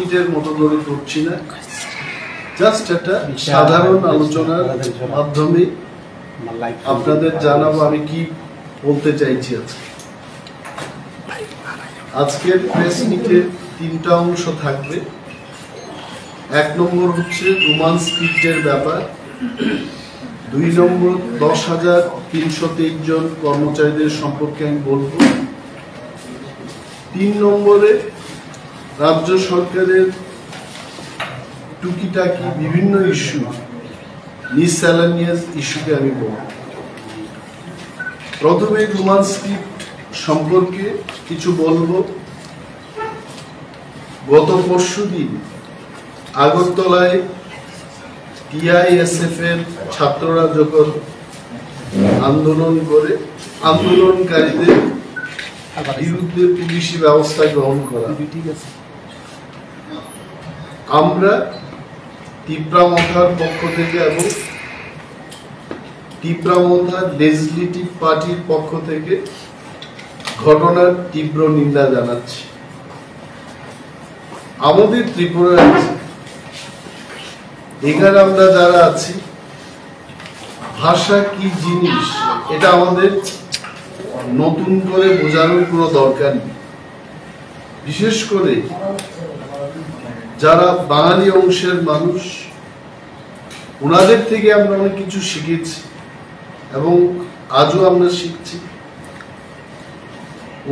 মিটের মতো করে করছি না। জাস্ট একটা সাধারণ আলোচনার মাধ্যমে আপনাদের জানাব আমি কি বলতে চাইছি আজকে। আজকের প্রেস মিটে তিনটা অংশ থাকবে। এক নম্বর হচ্ছে রোমান স্ক্রিপ্টের ব্যাপার। দুই নম্বর দশ হাজার তিনশো তেইশ জন কর্মচারীদের সম্পর্কে আমি বলব। তিন নম্বরে রাজ্য সরকারের টুকিটাকি বিভিন্ন ইস্যু মিসস্যালানিয়াস ইস্যুকে আমি বলব। প্রথমে রোমান স্ক্রিপ্ট সম্পর্কে কিছু বলব। গত পরশু দিন আগরতলায় টিআইএসএফ এর ছাত্ররা যখন আন্দোলন করে, আন্দোলনকারীদের বিরুদ্ধে পুলিশি ব্যবস্থা গ্রহণ করা। আমরা তিপ্রামথার পক্ষ থেকে এবং তিপ্রামথার লেজিসলেটিভ পার্টির পক্ষ থেকে ঘটনার তীব্র নিন্দা জানাচ্ছি। আমাদের ত্রিপুরা এখানে আমরা যারা আছি, ভাষা কি জিনিস, এটা আমাদের নতুন করে বোঝানোর কোনো দরকার নেই। বিশেষ করে যারা বাঙালি অংশের মানুষ ওনাদের থেকে আমরা অনেক কিছু শিখেছি এবং আজও আমরা শিখছি।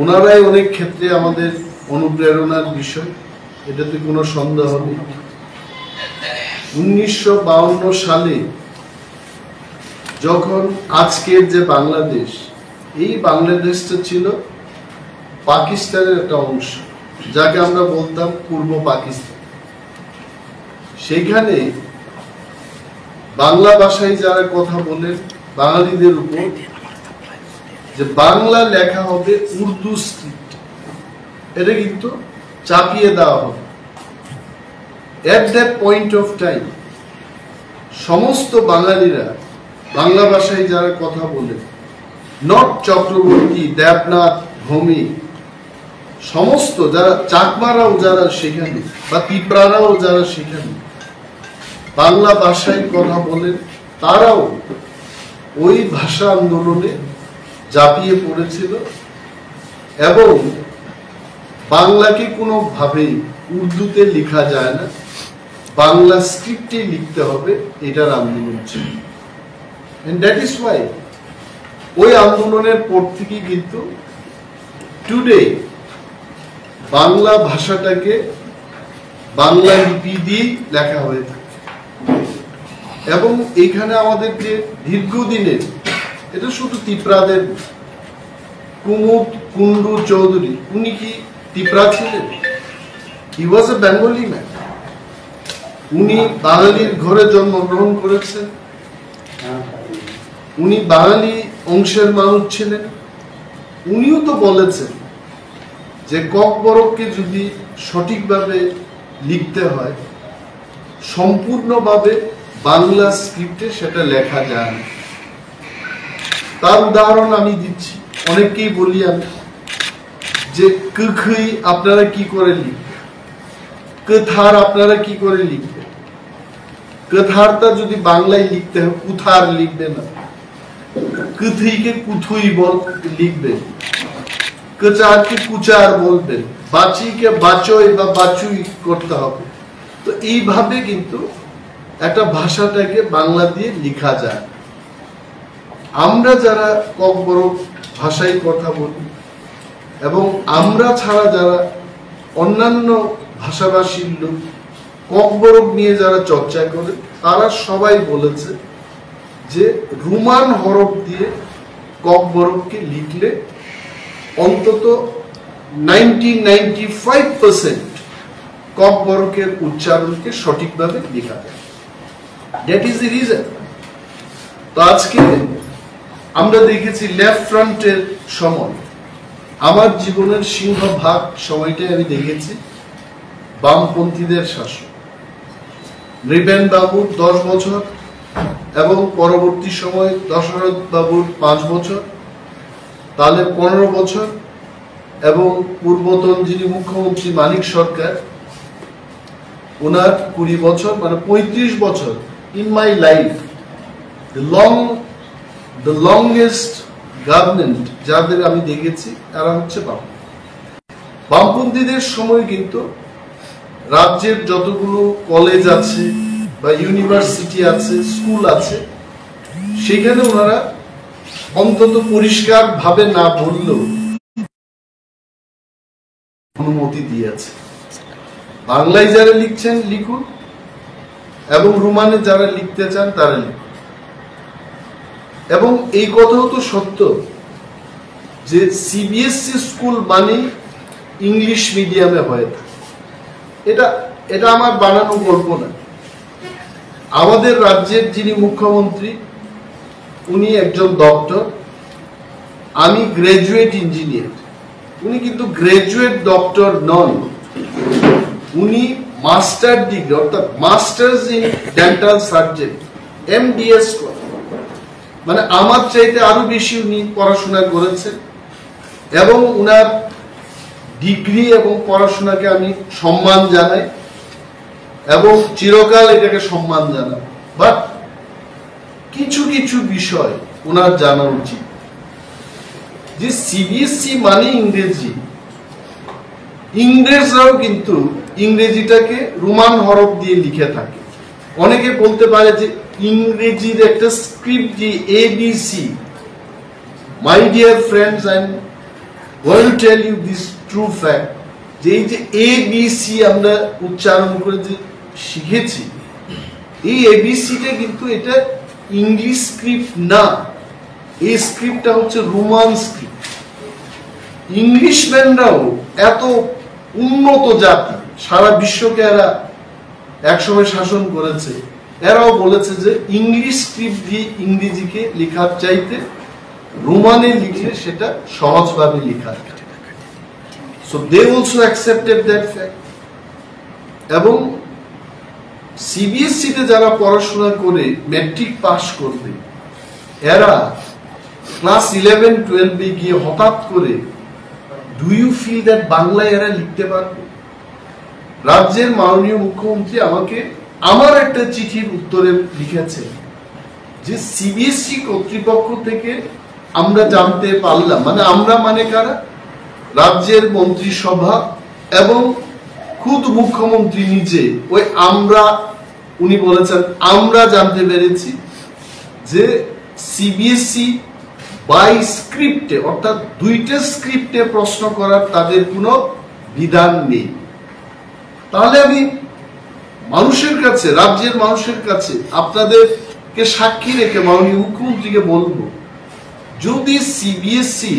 ওনারাই অনেক ক্ষেত্রে আমাদের অনুপ্রেরণার বিষয়, এটাতে কোনো সন্দেহ নেই। উনিশশো সালে যখন আজকের যে বাংলাদেশ, এই বাংলাদেশটা ছিল পাকিস্তানের একটা অংশ, যাকে আমরা বলতাম পূর্ব পাকিস্তান। সেখানে বাংলা ভাষায় যারা কথা বলেন, বাঙালিদের উপর যে বাংলা লেখা হবে উর্দু স্ক্রিপ্ট এটা কিন্তু চাপিয়ে দেওয়া হবে। At that point of time সমস্ত বাঙালিরা বাংলা ভাষায় যারা কথা বলেন নট চক্রবর্তী, দেবনাথ, ভূমি, সমস্ত যারা চাকমারাও যারা সেখানে বা পিঁপড়ারাও যারা সেখানে বাংলা ভাষায় কথা বলেন, তারাও ওই ভাষা আন্দোলনে জাপিয়ে পড়েছিল এবং বাংলাকে কোনোভাবেই উর্দুতে লেখা যায় না, বাংলা স্ক্রিপ্টে লিখতে হবে, এটার আন্দোলন ছিল। দ্যাট ইজ ওয়াই ওই আন্দোলনের পর থেকে কিন্তু টুডে বাংলা ভাষাটাকে বাংলা লিপি দিয়ে লেখা হয়ে থাকে এবং এখানে আমাদের যে দীর্ঘদিনের, এটা শুধু তিপ্রাদের কুমুদ কুন্ডু চৌধুরী, উনি কি তিপ্রা ছিলেন? হি ওয়াজ এ বেঙ্গলি ম্যান উনি বাঙালির ঘরে জন্মগ্রহণ করেছেন। উনি বাঙালি অংশের মানুষ ছিলেন। উনিও তো বলেছেন যে কক বরককে যদি সঠিকভাবে লিখতে হয় সম্পূর্ণভাবে বাংলা স্ক্রিপ্টে সেটা লেখা যায়। তার উদাহরণ আমি দিচ্ছি। অনেককেই বলি আমি যে কখই আপনারা কি করে লিখবেন? কথার আপনারা কি করে লিখবেন? কথারটা যদি বাংলায় লিখতে হয়, কুথার লিখবে না? কুথইকে কুথুই বল, লিখবে। কচারকে কুচার বলবেন বাচিকে বাচই বা বাচুই করতে হবে। তো এইভাবে কিন্তু একটা ভাষাটাকে বাংলা দিয়ে লেখা যায়। আমরা যারা কক বড় ভাষায় কথা বলি, এবং আমরা ছাড়া যারা অন্যান্য ভাষাভাষীর লোক কক বরফ নিয়ে যারা চর্চা করে, তারা সবাই বলেছে যে রুমান হরফ দিয়ে কক বরফকে লিখলে অন্তত নাইনটি নাইনটি ফাইভ পার্সেন্ট কক বরফের উচ্চারণকে সঠিকভাবে লেখা যায় দ্যাট ইজ দি রিজন তো আজকে আমরা দেখেছি লেফট ফ্রন্টের সময়। আমার জীবনের সিংহ ভাগ সময়টাই আমি দেখেছি। বামপন্থীদের শাসন। নৃপেন বাবুর দশ বছর এবং পরবর্তী সময় দশরথ বাবুর পাঁচ বছর, তাহলে পনেরো বছর এবং পূর্বতন যিনি মুখ্যমন্ত্রী মানিক সরকার ওনার কুড়ি বছর মানে পঁয়ত্রিশ বছর in my life long the longest government যাদের আমি দেখেছি, তারা হচ্ছে বাম। বামপন্থীদের সময় কিন্তু রাজ্যের যতগুলো কলেজ আছে বা ইউনিভার্সিটি আছে স্কুল আছে, সেখানে ওনারা অন্তত পরিষ্কার ভাবে না বললেও অনুমতি দিয়েছে। বাংলায় যারা লিখছেন, লিখুন। এবং রোমানে যারা লিখতে চান, তারা লিখুন। এবং এই কথাও তো সত্য যে সিবিএসসি স্কুল মানে ইংলিশ মিডিয়ামে হয়ে থাকে। এটা এটা আমার বানানো গল্প না। আমাদের রাজ্যের যিনি মুখ্যমন্ত্রী, উনি একজন ডক্টর, আমি গ্রাজুয়েট ইঞ্জিনিয়ার। উনি কিন্তু গ্রাজুয়েট ডক্টর নন। উনি মাস্টার ডিগ্রি, অর্থাৎ masters in dental surgeon MDS মানে আমার চাইতে আরও বেশি উনি পড়াশোনা করেছেন এবং উনার ডিগ্রি এবং পড়াশোনাকে আমি সম্মান জানাই এবং চিরকাল এটাকে সম্মান জানাই। বাট কিছু কিছু বিষয় ওনার জানা উচিত। যে সিবিএসসি মানে ইংরেজি। ইংরেজরাও কিন্তু ইংরেজিটাকে রোমান হরফ দিয়ে লিখে থাকে। অনেকে বলতে পারে যে ইংরেজির একটা স্ক্রিপ্ট যে এবিসি মাই ডিয়ার ফ্রেন্ডস আইন Goyal tell you this true fact যে এই যে এবিসি আমরা উচ্চারণ করে যে শিখেছি, এই এবিসিটা কিন্তু এটা ইংলিশ স্ক্রিপ্ট না, এই স্ক্রিপ্টটা হচ্ছে রোমান স্ক্রিপ্ট ইংলিশম্যানরাও এত উন্নত জাতি সারা বিশ্বকে এরা একসময় শাসন করেছে। এরাও বলেছে যে ইংলিশ স্ক্রিপ্ট দিয়ে ইংরেজিকে লেখার চাইতে রোমানে লিখলে সেটা সহজভাবে লেখা so they also accepted that fact এবং সিবিএসসিতে যারা পড়াশোনা করে ম্যাট্রিক পাস করবে, এরা ক্লাস ইলেভেন টুয়েলভে গিয়ে হঠাৎ করে ডু ইউ ফিল দ্যাট বাংলায় এরা লিখতে পারবে? রাজ্যের মাননীয় মুখ্যমন্ত্রী আমাকে আমার একটা চিঠির উত্তরে লিখেছে যে সিবিএসসি কর্তৃপক্ষ থেকে আমরা জানতে পারলাম মানে আমরা মানে কারা? রাজ্যের মন্ত্রিসভা এবং খুদ মুখ্যমন্ত্রী নিজে, ওই আমরা, উনি বলেছেন, আমরা জানতে পেরেছি যে সিবিএসসি বাই স্ক্রিপ্টে অর্থাৎ দুইটা স্ক্রিপ্টে প্রশ্ন করার তাদের কোনো বিধান নেই। তাহলে আমি মানুষের কাছে, রাজ্যের মানুষের কাছে আপনাদেরকে সাক্ষী রেখে মাননীয় মুখ্যমন্ত্রীকে বলব, যদি সিবিএসসি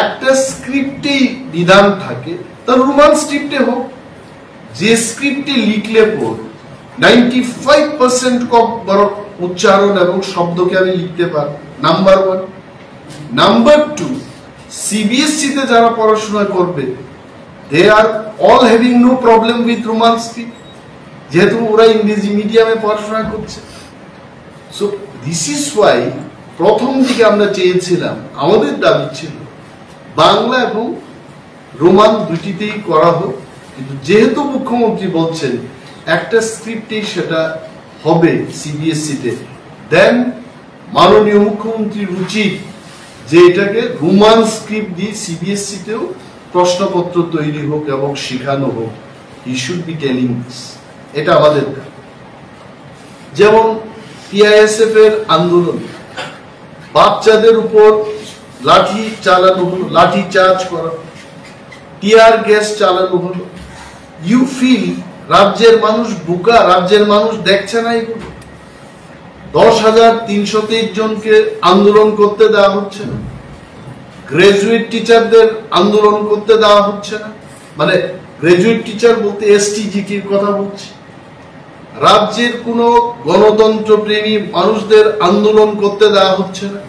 একটা স্ক্রিপ্টেই বিধান থাকে, তার রোমান স্ক্রিপ্টে হোক, যে স্ক্রিপ্টে লিখলে পর নাইনটি ফাইভ পার্সেন্ট বড় উচ্চারণ এবং শব্দকে আমি লিখতে পারব number one number two CBSE তে যারা পড়াশোনা করবে they are all having no problem with Roman script যেহেতু ওরা ইংরেজি মিডিয়ামে পড়াশোনা করছে। সো দিস ইজ ওয়াই প্রথম দিকে আমরা চেয়েছিলাম, আমাদের দাবি ছিল, বাংলা এবং রোমান দুটিতেই করা হোক। কিন্তু যেহেতু মুখ্যমন্ত্রী বলছেন, একটা স্ক্রিপ্টেই সেটা হবে সিবিএসসি তে। দেন মাননীয় মুখ্যমন্ত্রীর উচিত যে এটাকে রোমান স্ক্রিপ্ট দিয়ে সিবিএসসি তেও প্রশ্নপত্র তৈরি হোক এবং শেখানো হোক he should be telling this এটা আমাদের যেমন টিআইএসএফ এর আন্দোলন, বাচ্চাদের উপর লাঠি চালানো হলো, লাঠি চার্জ করা টিয়ার গ্যাস চালানো হলো। ইউ ফিল রাজ্যের মানুষ বুকা, রাজ্যের মানুষ দেখছে না এগুলো। দশ হাজার তিনশো তেইশ জনকে আন্দোলন করতে দেওয়া হচ্ছে না। গ্রাজুয়েট টিচারদের আন্দোলন করতে দেওয়া হচ্ছে না। মানে গ্রাজুয়েট টিচার বলতে এসটিজিটির কথা বলছি। রাজ্যের কোনো গণতন্ত্র প্রেমী মানুষদের আন্দোলন করতে দেওয়া হচ্ছে না।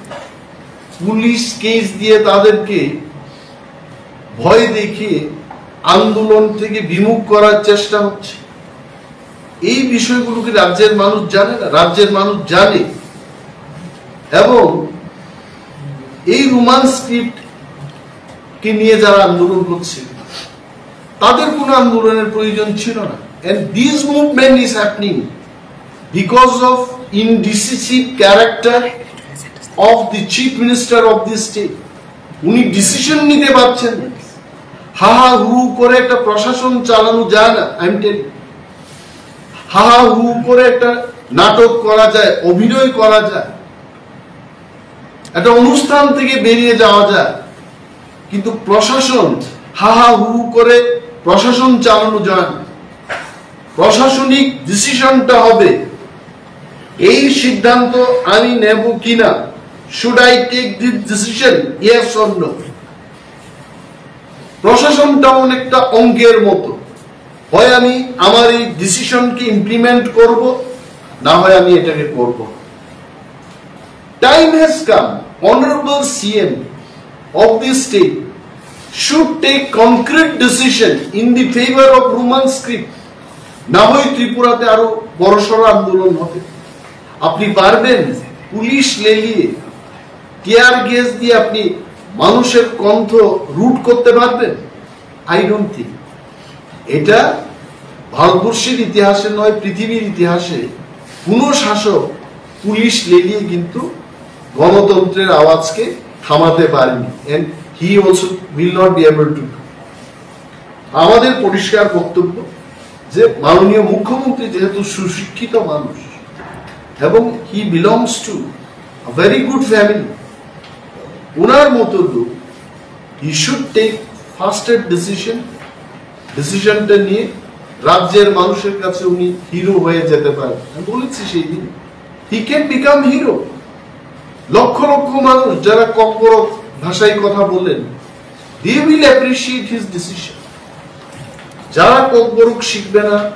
পুলিশ কেস দিয়ে তাদেরকে ভয় দেখিয়ে আন্দোলন থেকে বিমুখ করার চেষ্টা হচ্ছে। এই বিষয়গুলোকে রাজ্যের মানুষ জানে না? রাজ্যের মানুষ জানে। এবং এই রোমান স্ক্রিপ্ট কে নিয়ে যারা আন্দোলন করছে, তাদের কোনো আন্দোলনের প্রয়োজন ছিল না। And this movement is happening because of indecisive character of the chief minister of the state উনি ডিসিশন নিতে পারছেন। হা হা হু করে একটা প্রশাসন চালানো যায় না আই এম টেলিং হা হা হু করে একটা নাটক করা যায়, অভিনয় করা যায়। একটা অনুষ্ঠান থেকে বেরিয়ে যাওয়া যায়। কিন্তু প্রশাসন হা হা হু করে প্রশাসন চালানো যায় না। প্রশাসনিক ডিসিশনটা হবে, এই সিদ্ধান্ত আমি নেব কিনা? Should I take this decision yes or no প্রশাসনটা অনেকটা অঙ্কের মতো। হয় আমি আমার এই ডিসিশনকে ইমপ্লিমেন্ট করব, না হয় আমি এটাকে করব। Time has come honourable CM of this state should take concrete decision in the favor of Roman script. না হয় ত্রিপুরাতে আরও বড়সড় আন্দোলন হবে। আপনি পারবেন পুলিশ লেলিয়ে টিয়ার গ্যাস দিয়ে আপনি মানুষের কণ্ঠ রুট করতে পারবেন? আই ডোন্ট থিঙ্ক এটা ভারতবর্ষের ইতিহাসে নয়, পৃথিবীর ইতিহাসে কোনো শাসক পুলিশ লেলিয়ে কিন্তু গণতন্ত্রের আওয়াজকে থামাতে পারেনি। And he also will not be able to আমাদের পরিষ্কার বক্তব্য যে মাননীয় মুখ্যমন্ত্রী যেহেতু সুশিক্ষিত মানুষ এবং he belongs to very good family ওনার মতো লোক he should take fasted decision ডিসিশনটা নিয়ে রাজ্যের মানুষের কাছে উনি হিরো হয়ে যেতে পারেন। আমি বলেছি সেই দিন। He can become hero lakh lakh মানুষ যারা কম্পর ভাষায় কথা বললেন যারা ককবরক শিখবে না,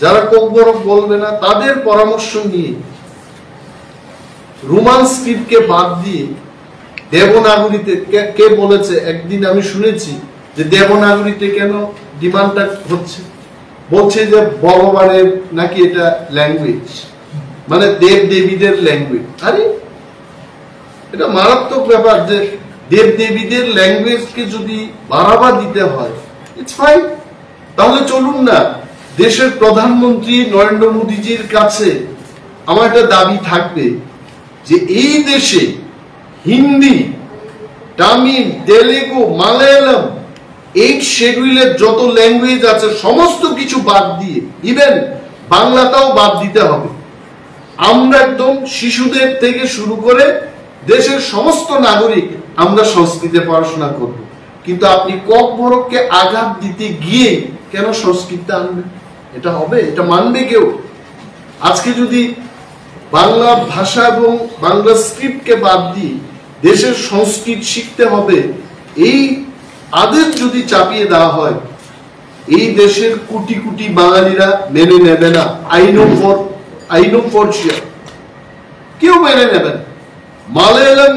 যারা ককবরক বলবে না, তাদের পরামর্শ নিয়ে, রোমান স্ক্রিপ্টকে বাদ দিয়ে দেবনাগরীতে কে- কে বলেছে? একদিন আমি শুনেছি যে দেবনাগরীতে কেন ডিমান্ডটা হচ্ছে? বলছে যে ভগবানের নাকি এটা ল্যাঙ্গুয়েজ। মানে দেব দেবীদের ল্যাঙ্গুয়েজ। আরে এটা মারাত্মক ব্যাপার যে দেব দেবীদের ল্যাঙ্গুয়েজকে যদি বাড়াবা দিতে হয় ইটস ফাইন তাহলে চলুন না, দেশের প্রধানমন্ত্রী নরেন্দ্র মোদীজির কাছে আমার একটা দাবি থাকবে যে এই দেশে হিন্দি, তামিল, তেলেগু, মালায়ালাম, এই শেডিউলের যত ল্যাঙ্গুয়েজ আছে, সমস্ত কিছু বাদ দিয়ে ইভেন বাংলাটাও বাদ দিতে হবে। আমরা একদম শিশুদের থেকে শুরু করে দেশের সমস্ত নাগরিক আমরা সংস্কৃতে পড়াশোনা করব। কিন্তু আপনি কক বরককে আঘাত দিতে গিয়ে কেন সংস্কৃতটা আনবেন? এটা হবে, এটা মানবে কেউ? আজকে যদি বাংলা ভাষা এবং বাংলা স্ক্রিপ্টকে বাদ দিয়ে দেশের সংস্কৃত শিখতে হবে, এই আদেশ যদি চাপিয়ে দেওয়া হয়, এই দেশের কোটি কোটি বাঙালিরা মেনে নেবে না। আইনো ফর আইনো ফর কেউ মেনে নেবেন মালয়ালম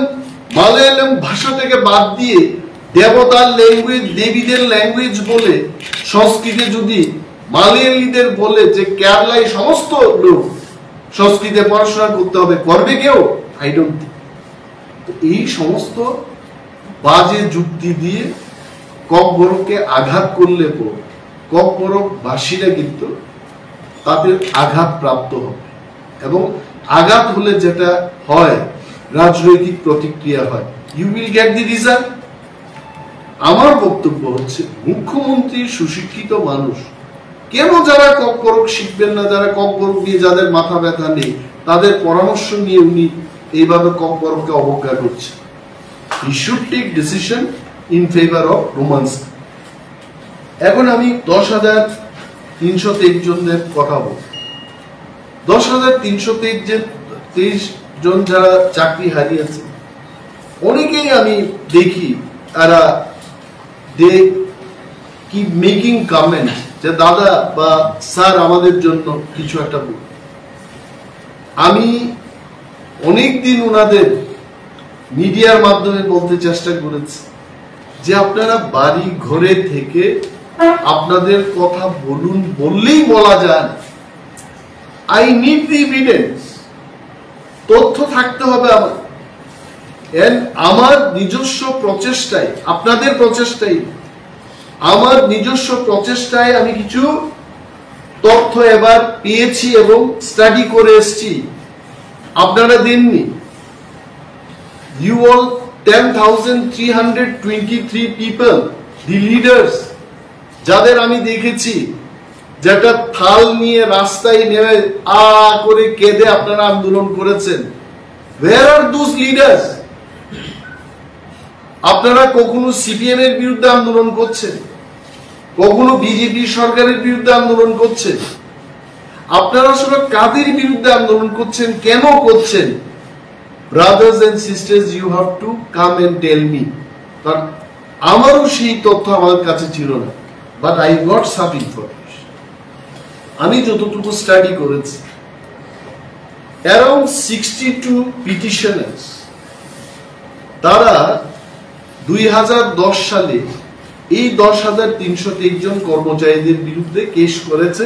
মালয়ালম ভাষা থেকে বাদ দিয়ে দেবতার ল্যাঙ্গুয়েজ দেবীদের ল্যাঙ্গুয়েজ বলে সংস্কৃতে যদি মালয়ালিদের বলে যে কেরালায় সমস্ত লোক সংস্কৃতে পড়াশোনা করতে হবে, করবে কেউ? আই ডোন্ট এই সমস্ত বাজে যুক্তি দিয়ে ককবরককে আঘাত করলে পর ককবরক বাসীরা কিন্তু তাদের আঘাত প্রাপ্ত হবে। এবং আঘাত হলে যেটা হয় রাজনৈতিক প্রতিক্রিয়া হয়। You will get the result আমার বক্তব্য হচ্ছে, মুখ্যমন্ত্রী সুশিক্ষিত মানুষ। কেন যারা ককবরক শিখবেন না, যারা ককবরক নিয়ে যাদের মাথা ব্যথা নেই, তাদের পরামর্শ নিয়ে উনি এইভাবে ককবরককে অবজ্ঞা করছেন। He should take decision in favour of Romans এখন আমি দশ হাজার তিনশো তেইশ জনদের কথা বলব দশ হাজার তিনশো তেইশ জন, তেইশ জন যারা চাকরি হারিয়েছে, অনেকেই আমি দেখি, তারা দে কি মেকিং কমেন্ট যে, দাদা বা স্যার আমাদের জন্য কিছু একটা বলুন। আমি অনেকদিন ওনাদের মিডিয়ার মাধ্যমে বলতে চেষ্টা করেছি যে, আপনারা বাড়ি ঘরে থেকে আপনাদের কথা বলুন, বললেই বলা যায় আই নিড দি এভিডেন্স তথ্য থাকতে হবে আমার। আমার নিজস্ব প্রচেষ্টায়, আপনাদের প্রচেষ্টায়, আমার নিজস্ব প্রচেষ্টায় আমি কিছু তথ্য এবার পেয়েছি এবং স্টাডি করে এসছি। আপনারা দেননি। You all ten thousand three hundred twenty three people leaders যাদের আমি দেখেছি যেটা থাল নিয়ে রাস্তায় নেমে আ করে কেঁদে আপনারা আন্দোলন করেছেন। ওয়ার আর দুস লিডার্স আপনারা কখনো সিপিএম এর বিরুদ্ধে আন্দোলন করছেন? কখনো বিজেপি সরকারের বিরুদ্ধে আন্দোলন করছেন? আপনারা আসলে কাদের বিরুদ্ধে আন্দোলন করছেন? কেন করছেন? Brothers and sisters you have to come and tell me কারণ আমারও সেই তথ্য আমার কাছে ছিল না। But I got some information আমি যতটুকু স্টাডি করেছি অ্যারাউন্ড সিক্সটি টু পিটিশনার্স তারা দুই সালে এই দশ হাজার তিনশো জন কর্মচারীদের বিরুদ্ধে কেস করেছে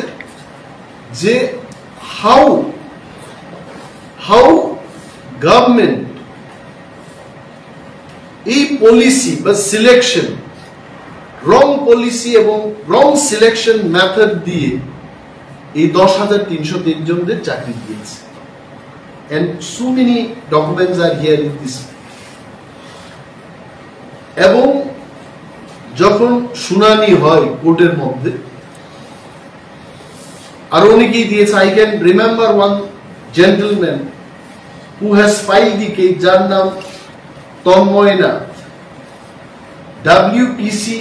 যে হাউ হাউ গভর্নমেন্ট এই পলিসি বা সিলেকশন রং পলিসি এবং রং সিলেকশন মেথড দিয়ে এই দশ হাজার তিনশো তিন জনদের চাকরি দিয়েছে। And so many documents are here in this এবং যখন শুনানি হয় কোর্টের মধ্যে, আর অনেকেই দিয়েছে I can remember one gentleman who has file the case যার নাম Tanmoy Nath. WPC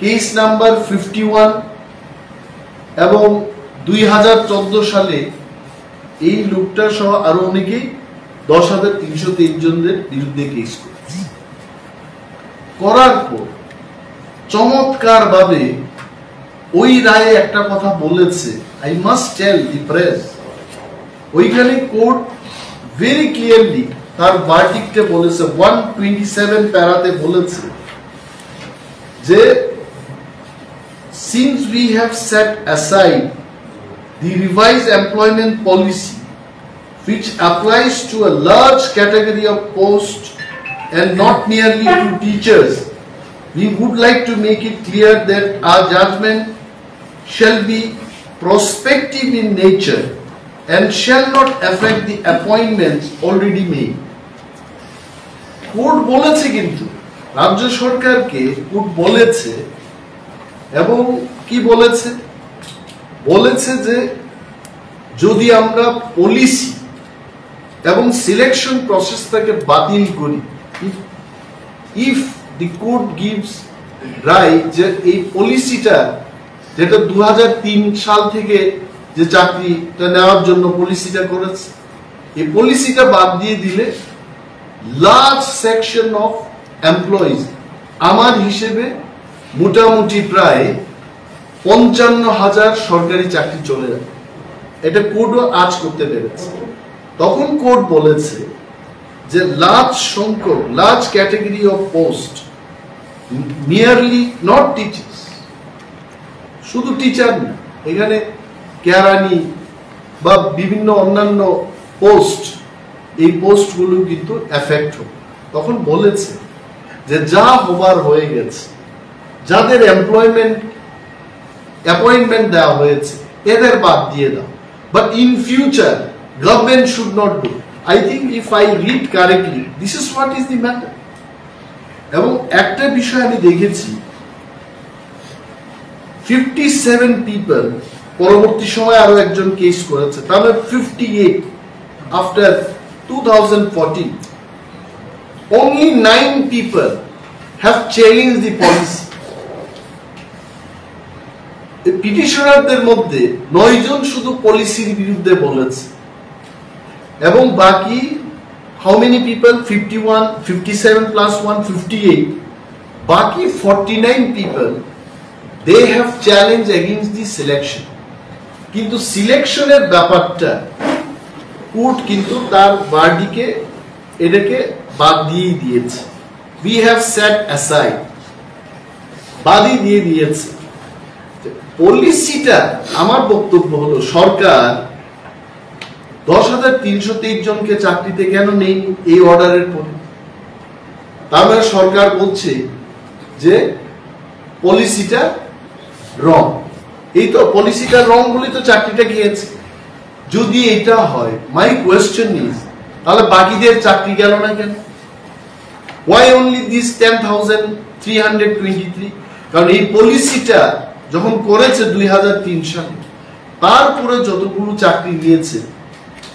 case number fifty one এবং দুই হাজার চোদ্দ সালে এই লোকটা সহ আরও অনেকেই দশ হাজার তিনশো তিন জনদের বিরুদ্ধে কেস করার পর চমৎকার ভাবে ওই রায়ে একটা কথা বলেছে I must tell the press ওইখানে কোর্ট ভেরি ক্লিয়ারলি তার ভার্ডিক্টে বলেছে ওয়ান টোয়েন্টি সেভেন প্যারাতে বলেছে যে, since we have set aside the revised employment policy which applies to a large category of posts and not merely to teachers we would like to make it clear that our judgment shall be prospective in nature and shall not affect the appointments already made court বলেছে কিন্তু রাজ্য সরকারকে court বলেছে এবং কি বলেছে বলেছে যে যদি আমরা পলিসি এবং সিলেকশন প্রসেসটাকে বাতিল করি if the court gives right যে এই পলিসিটা যেটা দু হাজার তিন সাল থেকে যে চাকরিটা নেওয়ার জন্য পলিসিটা করেছে, এই পলিসিটা বাদ দিয়ে দিলে লার্জ সেকশন অফ এমপ্লয়িজ আমার হিসেবে মোটামুটি প্রায় পঞ্চান্ন হাজার সরকারি চাকরি চলে যাবে এটা কোর্টও আজ করতে পেরেছে। তখন কোর্ট বলেছে যে লার্জ সংখ্যক large category of post merely not teachers শুধু টিচার না, এখানে কেরানি বা বিভিন্ন অন্যান্য পোস্ট এই পোস্টগুলো কিন্তু এফেক্ট হবে তখন বলেছে যে যা হবার হয়ে গেছে, যাদের এমপ্লয়মেন্ট অ্যাপয়েন্টমেন্ট দেওয়া হয়েছে। এদের বাদ দিয়ে দাও। But in future government should not do I think if I read correctly this is what is the matter এবং একটা বিষয় আমি দেখেছি ফিফটি সেভেন পিপল পরবর্তী সময় আরও একজন কেস করেছে মানে fifty eight after two thousand fourteen only nine people have challenged the policy. পিটিশনারদের মধ্যে নয় জন শুধু পলিসির বিরুদ্ধে বলেছে। এবং বাকি how many people fifty one fifty seven plus one fifty eight বাকি forty nine people they have challenge against the selection কিন্তু সিলেকশনের ব্যাপারটা কোর্ট কিন্তু তার বার্ডিকে এটাকে বাদ দিয়েই দিয়েছে। উই হ্যাভ সেট অ্যাসাইড বাদই দিয়ে দিয়েছে। পলিসিটা আমার বক্তব্য হলো, সরকার দশ হাজার তিনশো তেইশ জনকে চাকরিতে কেন নেই এই অর্ডারের পরে? তার মানে সরকার বলছে যে পলিসিটা রং। এই তো পলিসিটার রং বলে তো চাকরিটা গিয়েছে। যদি এটা হয় মাই কোয়েশ্চেন ইজ তাহলে বাকিদের চাকরি গেল না কেন? Why only this ten thousand three hundred twenty three কারণ এই পলিসিটা যখন করেছে দুই হাজার তিন সালে, তারপরে যতগুলো চাকরি নিয়েছে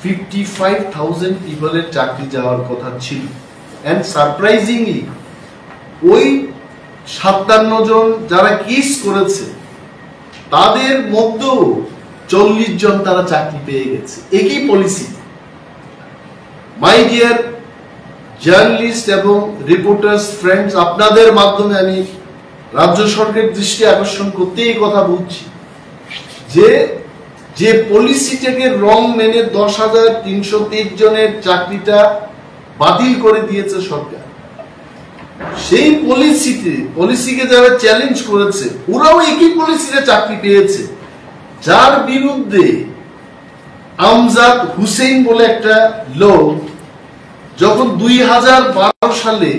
ফিফটি ফাইভ থাউজেন্ড পিপলের চাকরি যাওয়ার কথা ছিল। অ্যান্ড সারপ্রাইজিংলি ওই সাতান্ন জন যারা কেস করেছে, তাদের মধ্যেও চল্লিশ জন তারা চাকরি পেয়ে গেছে। একই পলিসি মাই ডিয়ার জার্নালিস্ট এবং রিপোর্টার্স ফ্রেন্ডস আপনাদের মাধ্যমে আমি রাজ্য সরকারের দৃষ্টি আকর্ষণ করতে এই কথা বলছি। যে যে পলিসিটাকে রং মেনে দশ হাজার তিনশো তেইশ জনের চাকরিটা বাতিল করে দিয়েছে সরকার। সেই পলিসিতে পলিসিকে যারা চ্যালেঞ্জ করেছে, ওরাও একই পলিসিতে চাকরি পেয়েছে। যার বিরুদ্ধে আমজাদ হুসেন বলে একটা লোক যখন দুই হাজার বারো সালে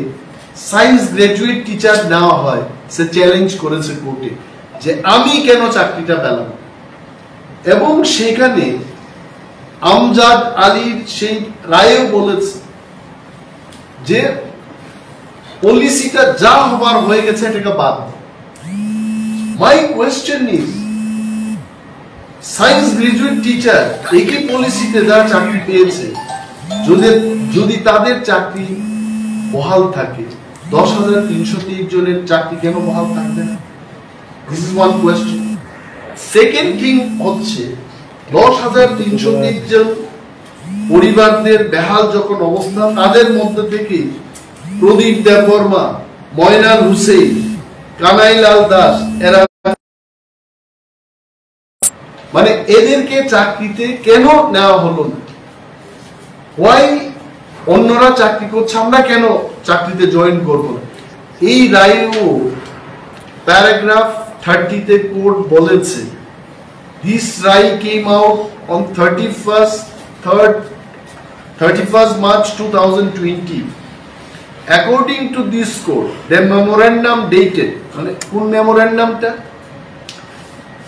সায়েন্স গ্রাজুয়েট টিচার নেওয়া হয়, সে চ্যালেঞ্জ করেছে কোর্টে যে আমি কেন চাকরিটা পেলাম? এবং সেখানে আমজাদ আলীর সেই রায়েও বলেছে যে পলিসিটা যা হবার হয়ে গেছে এটাকে বাদ my question is science graduate teacher একই পলিসিতে যারা চাকরি পেয়েছে, যদি যদি তাদের চাকরি বহাল থাকে দশ হাজার তিনশো তেইশ জনের চাকরি কেন বহাল থাকবে না? This is one question second thing হচ্ছে, দশ হাজার তিনশো জন পরিবারদের বেহাল যখন অবস্থা, তাদের মধ্যে থেকে প্রদীপ দেববর্মা ময়নাল হুসেন কানাইলাল দাস, এরা মানে এদেরকে চাকরিতে কেন নেওয়া হলো না? ওয়াই অন্যরা চাকরি করছে, আমরা কেন চাকরিতে জয়েন করব এই রায়েও প্যারাগ্রাফ থার্টিতে কোর্ট বলেছে this Roy came out on thirty first third thirty first March two thousand twenty according to this court the memorandum dated মানে কোন মেমোরেন্ডামটা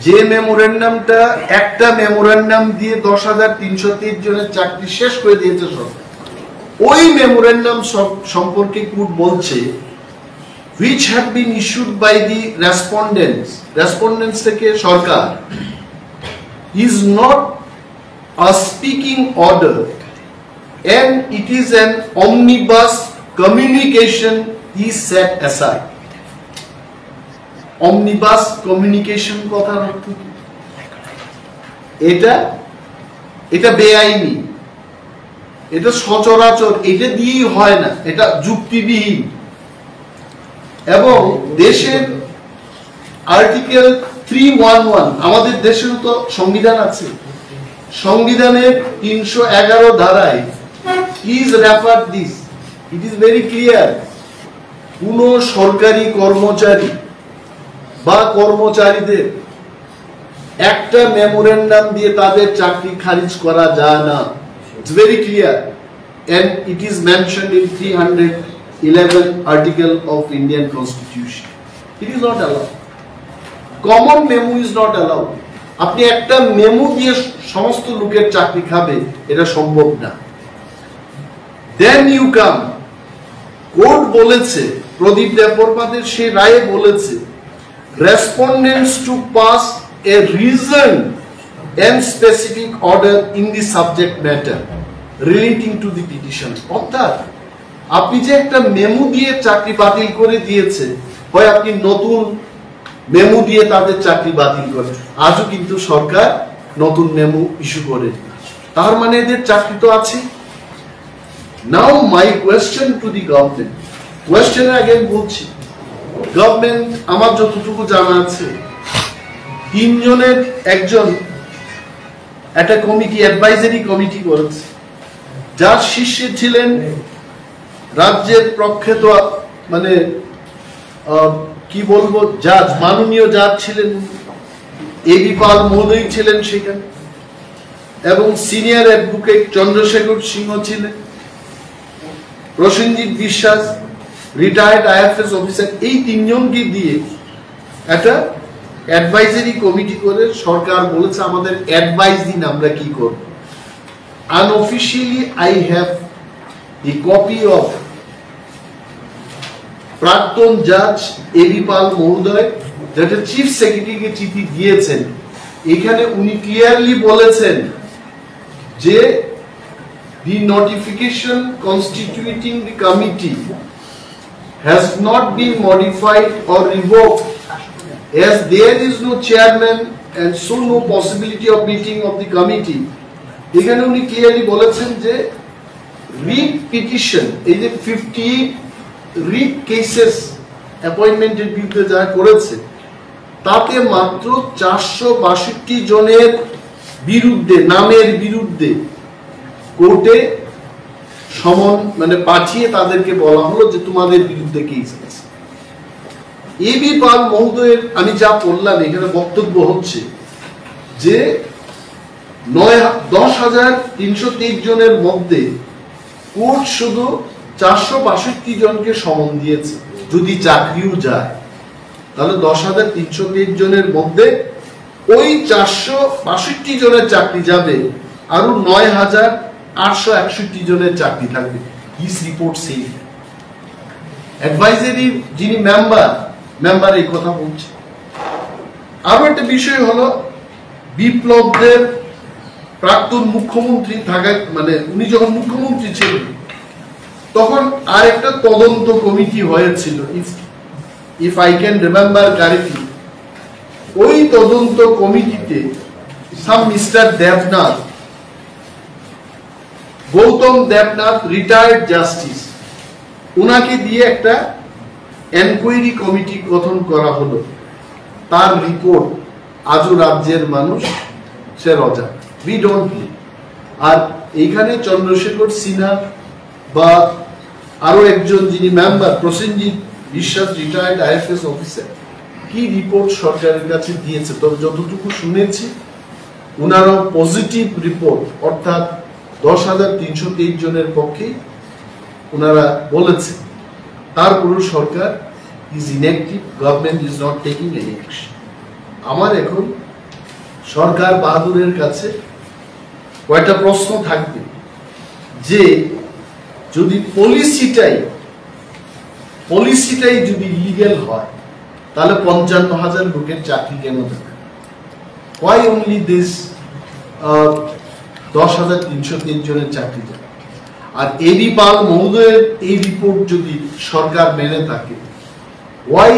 যে মেমোরেন্ডামটা একটা মেমোরেন্ডাম দিয়ে দশ হাজার তিনশো তিন জনের চাকরি শেষ করে দিয়েছে সরকার। ওই মেমোরেন্ডাম সম্পর্কে কোর্ট বলছে which have been issued by the respondents respondents থেকে সরকার is not a speaking order and it is an omnibus communication is set aside omnibus communication কথার অর্থ কি এটা এটা বেআইনি এটা সচরাচর, এটা দিয়েই হয় না, এটা যুক্তিবিহীন। এবং দেশের আর্টিকেল থ্রি ওয়ান ওয়ান আমাদের দেশের তো সংবিধান আছে। সংবিধানের তিনশো এগারো ধারায় is refer this it is very clear কোন সরকারি কর্মচারী বা কর্মচারীদের একটা মেমোরেন্ডাম দিয়ে তাদের চাকরি খারিজ করা যায় না। Clear and it is mention in three hundred eleven article of Indian constitution it is not allowed common memo is not allowed আপনি একটা মেমো দিয়ে সমস্ত লোকের চাকরি খাবে, এটা সম্ভব না। দেন ইউ কাম কোর্ট বলেছে, প্রদীপ দেববর্মাদের সে রায়ে বলেছে, respondents to pass a reason and specific order in the subject matter. Relating to the petition. অর্থাৎ, আপনি যে একটা মেমু দিয়ে চাকরি বাতিল করে দিয়েছে, হয় আপনি নতুন মেমু দিয়ে তাদের চাকরি বাতিল করে আজও কিন্তু সরকার নতুন মেমু ইস্যু করে। তার মানে এদের চাকরি তো আছে। Now my question to the government question আগে বলছি গভর্নমেন্ট আমার যতটুকু জানা আছে, তিনজনের একজন একটা কমিটি অ্যাডভাইজারি কমিটি করেছে। যার শীর্ষে ছিলেন রাজ্যের প্রখ্যাত মানে কি বলব, জাজ, মাননীয় জাজ ছিলেন এবি পাল মহোদয় ছিলেন সেখানে, এবং সিনিয়র অ্যাডভোকেট চন্দ্রশেখর সিংহ ছিলেন, Prosenjit Biswas, retired IFS officer, এই তিনজনকে দিয়ে একটা অ্যাডভাইজারি কমিটি করে সরকার বলেছে আমাদের অ্যাডভাইস দিন আমরা কি করব। Unofficially I have the copy of প্রাক্তন জাজ এবি পাল মহোদয় যেটা চিফ সেক্রেটারিকে চিঠি দিয়েছেন এখানে উনি ক্লিয়ারলি বলেছেন যে the notification constituting the committee has not been modified or revoked as there is no chairman and so no possibility of meeting of the committee এখানে উনি ক্লিয়ারলি বলেছেন যে রিট পিটিশন এই যে ফিফটি রিট কেসেস অ্যাপয়েন্টমেন্টের বিরুদ্ধে যা করেছে, তাতে মাত্র চারশো বাষট্টি জনের বিরুদ্ধে, নামের বিরুদ্ধে কোর্টে সমন মানে পাঠিয়ে তাদেরকে বলা হলো যে তোমাদের বিরুদ্ধে কেস আছে। এবি পাল মহোদয়ের, আমি যা বললাম এখানে বক্তব্য হচ্ছে যে দশ জনের মধ্যে কোর্ট শুধু চারশো বাষট্টি জনকে সমন দিয়েছে, যদি চাকরিও যায়। তাহলে দশ হাজার তিনশো তেইশ জনের মধ্যে ওই চারশো বাষট্টি জনের চাকরি যাবে আরও নয় হাজার আটশো একষট্টি জনের চাকরি থাকবে। হিস রিপোর্ট সেই অ্যাডভাইজারির যিনি মেম্বার মেম্বার এই কথা বলছে। আরও একটা বিষয় হলো বিপ্লবদের প্রাক্তন মুখ্যমন্ত্রী থাকা মানে উনি যখন মুখ্যমন্ত্রী ছিলেন, তখন আর একটা তদন্ত কমিটি হয়েছিল if I can remember correctly ওই তদন্ত কমিটিতে some mister Debnath Goutam Debnath retired justice ওনাকে দিয়ে একটা এনকোয়ারি কমিটি গঠন করা হলো। তার রিপোর্ট আজও রাজ্যের মানুষ, সে রজা। উই ডোন্ট আর এইখানে চন্দ্রশেখর সিনহা বা আরও একজন যিনি member Prasenjit Biswas retired IFS officer কি রিপোর্ট সরকারের কাছে দিয়েছে? তবে যতটুকু শুনেছি ওনারও পজিটিভ রিপোর্ট অর্থাৎ দশ হাজার তিনশো তেইশ জনের পক্ষে ওনারা বলেছে, তারপরও সরকার is inactive government is not taking any আমার এখন সরকার বাহাদুরের কাছে কয়টা প্রশ্ন থাকবে? যে যদি পলিসিটাই পলিসিটাই যদি লিগেল হয়, তাহলে পঞ্চান্ন হাজার লোকের চাকরি কেন দেবে? ওয়াই অনলি দিস দশ হাজার তিনশো তিন জনের চাকরি দেবে? আর এবি পাল মহোদয়ের এই রিপোর্ট যদি সরকার মেনে থাকে ওয়াই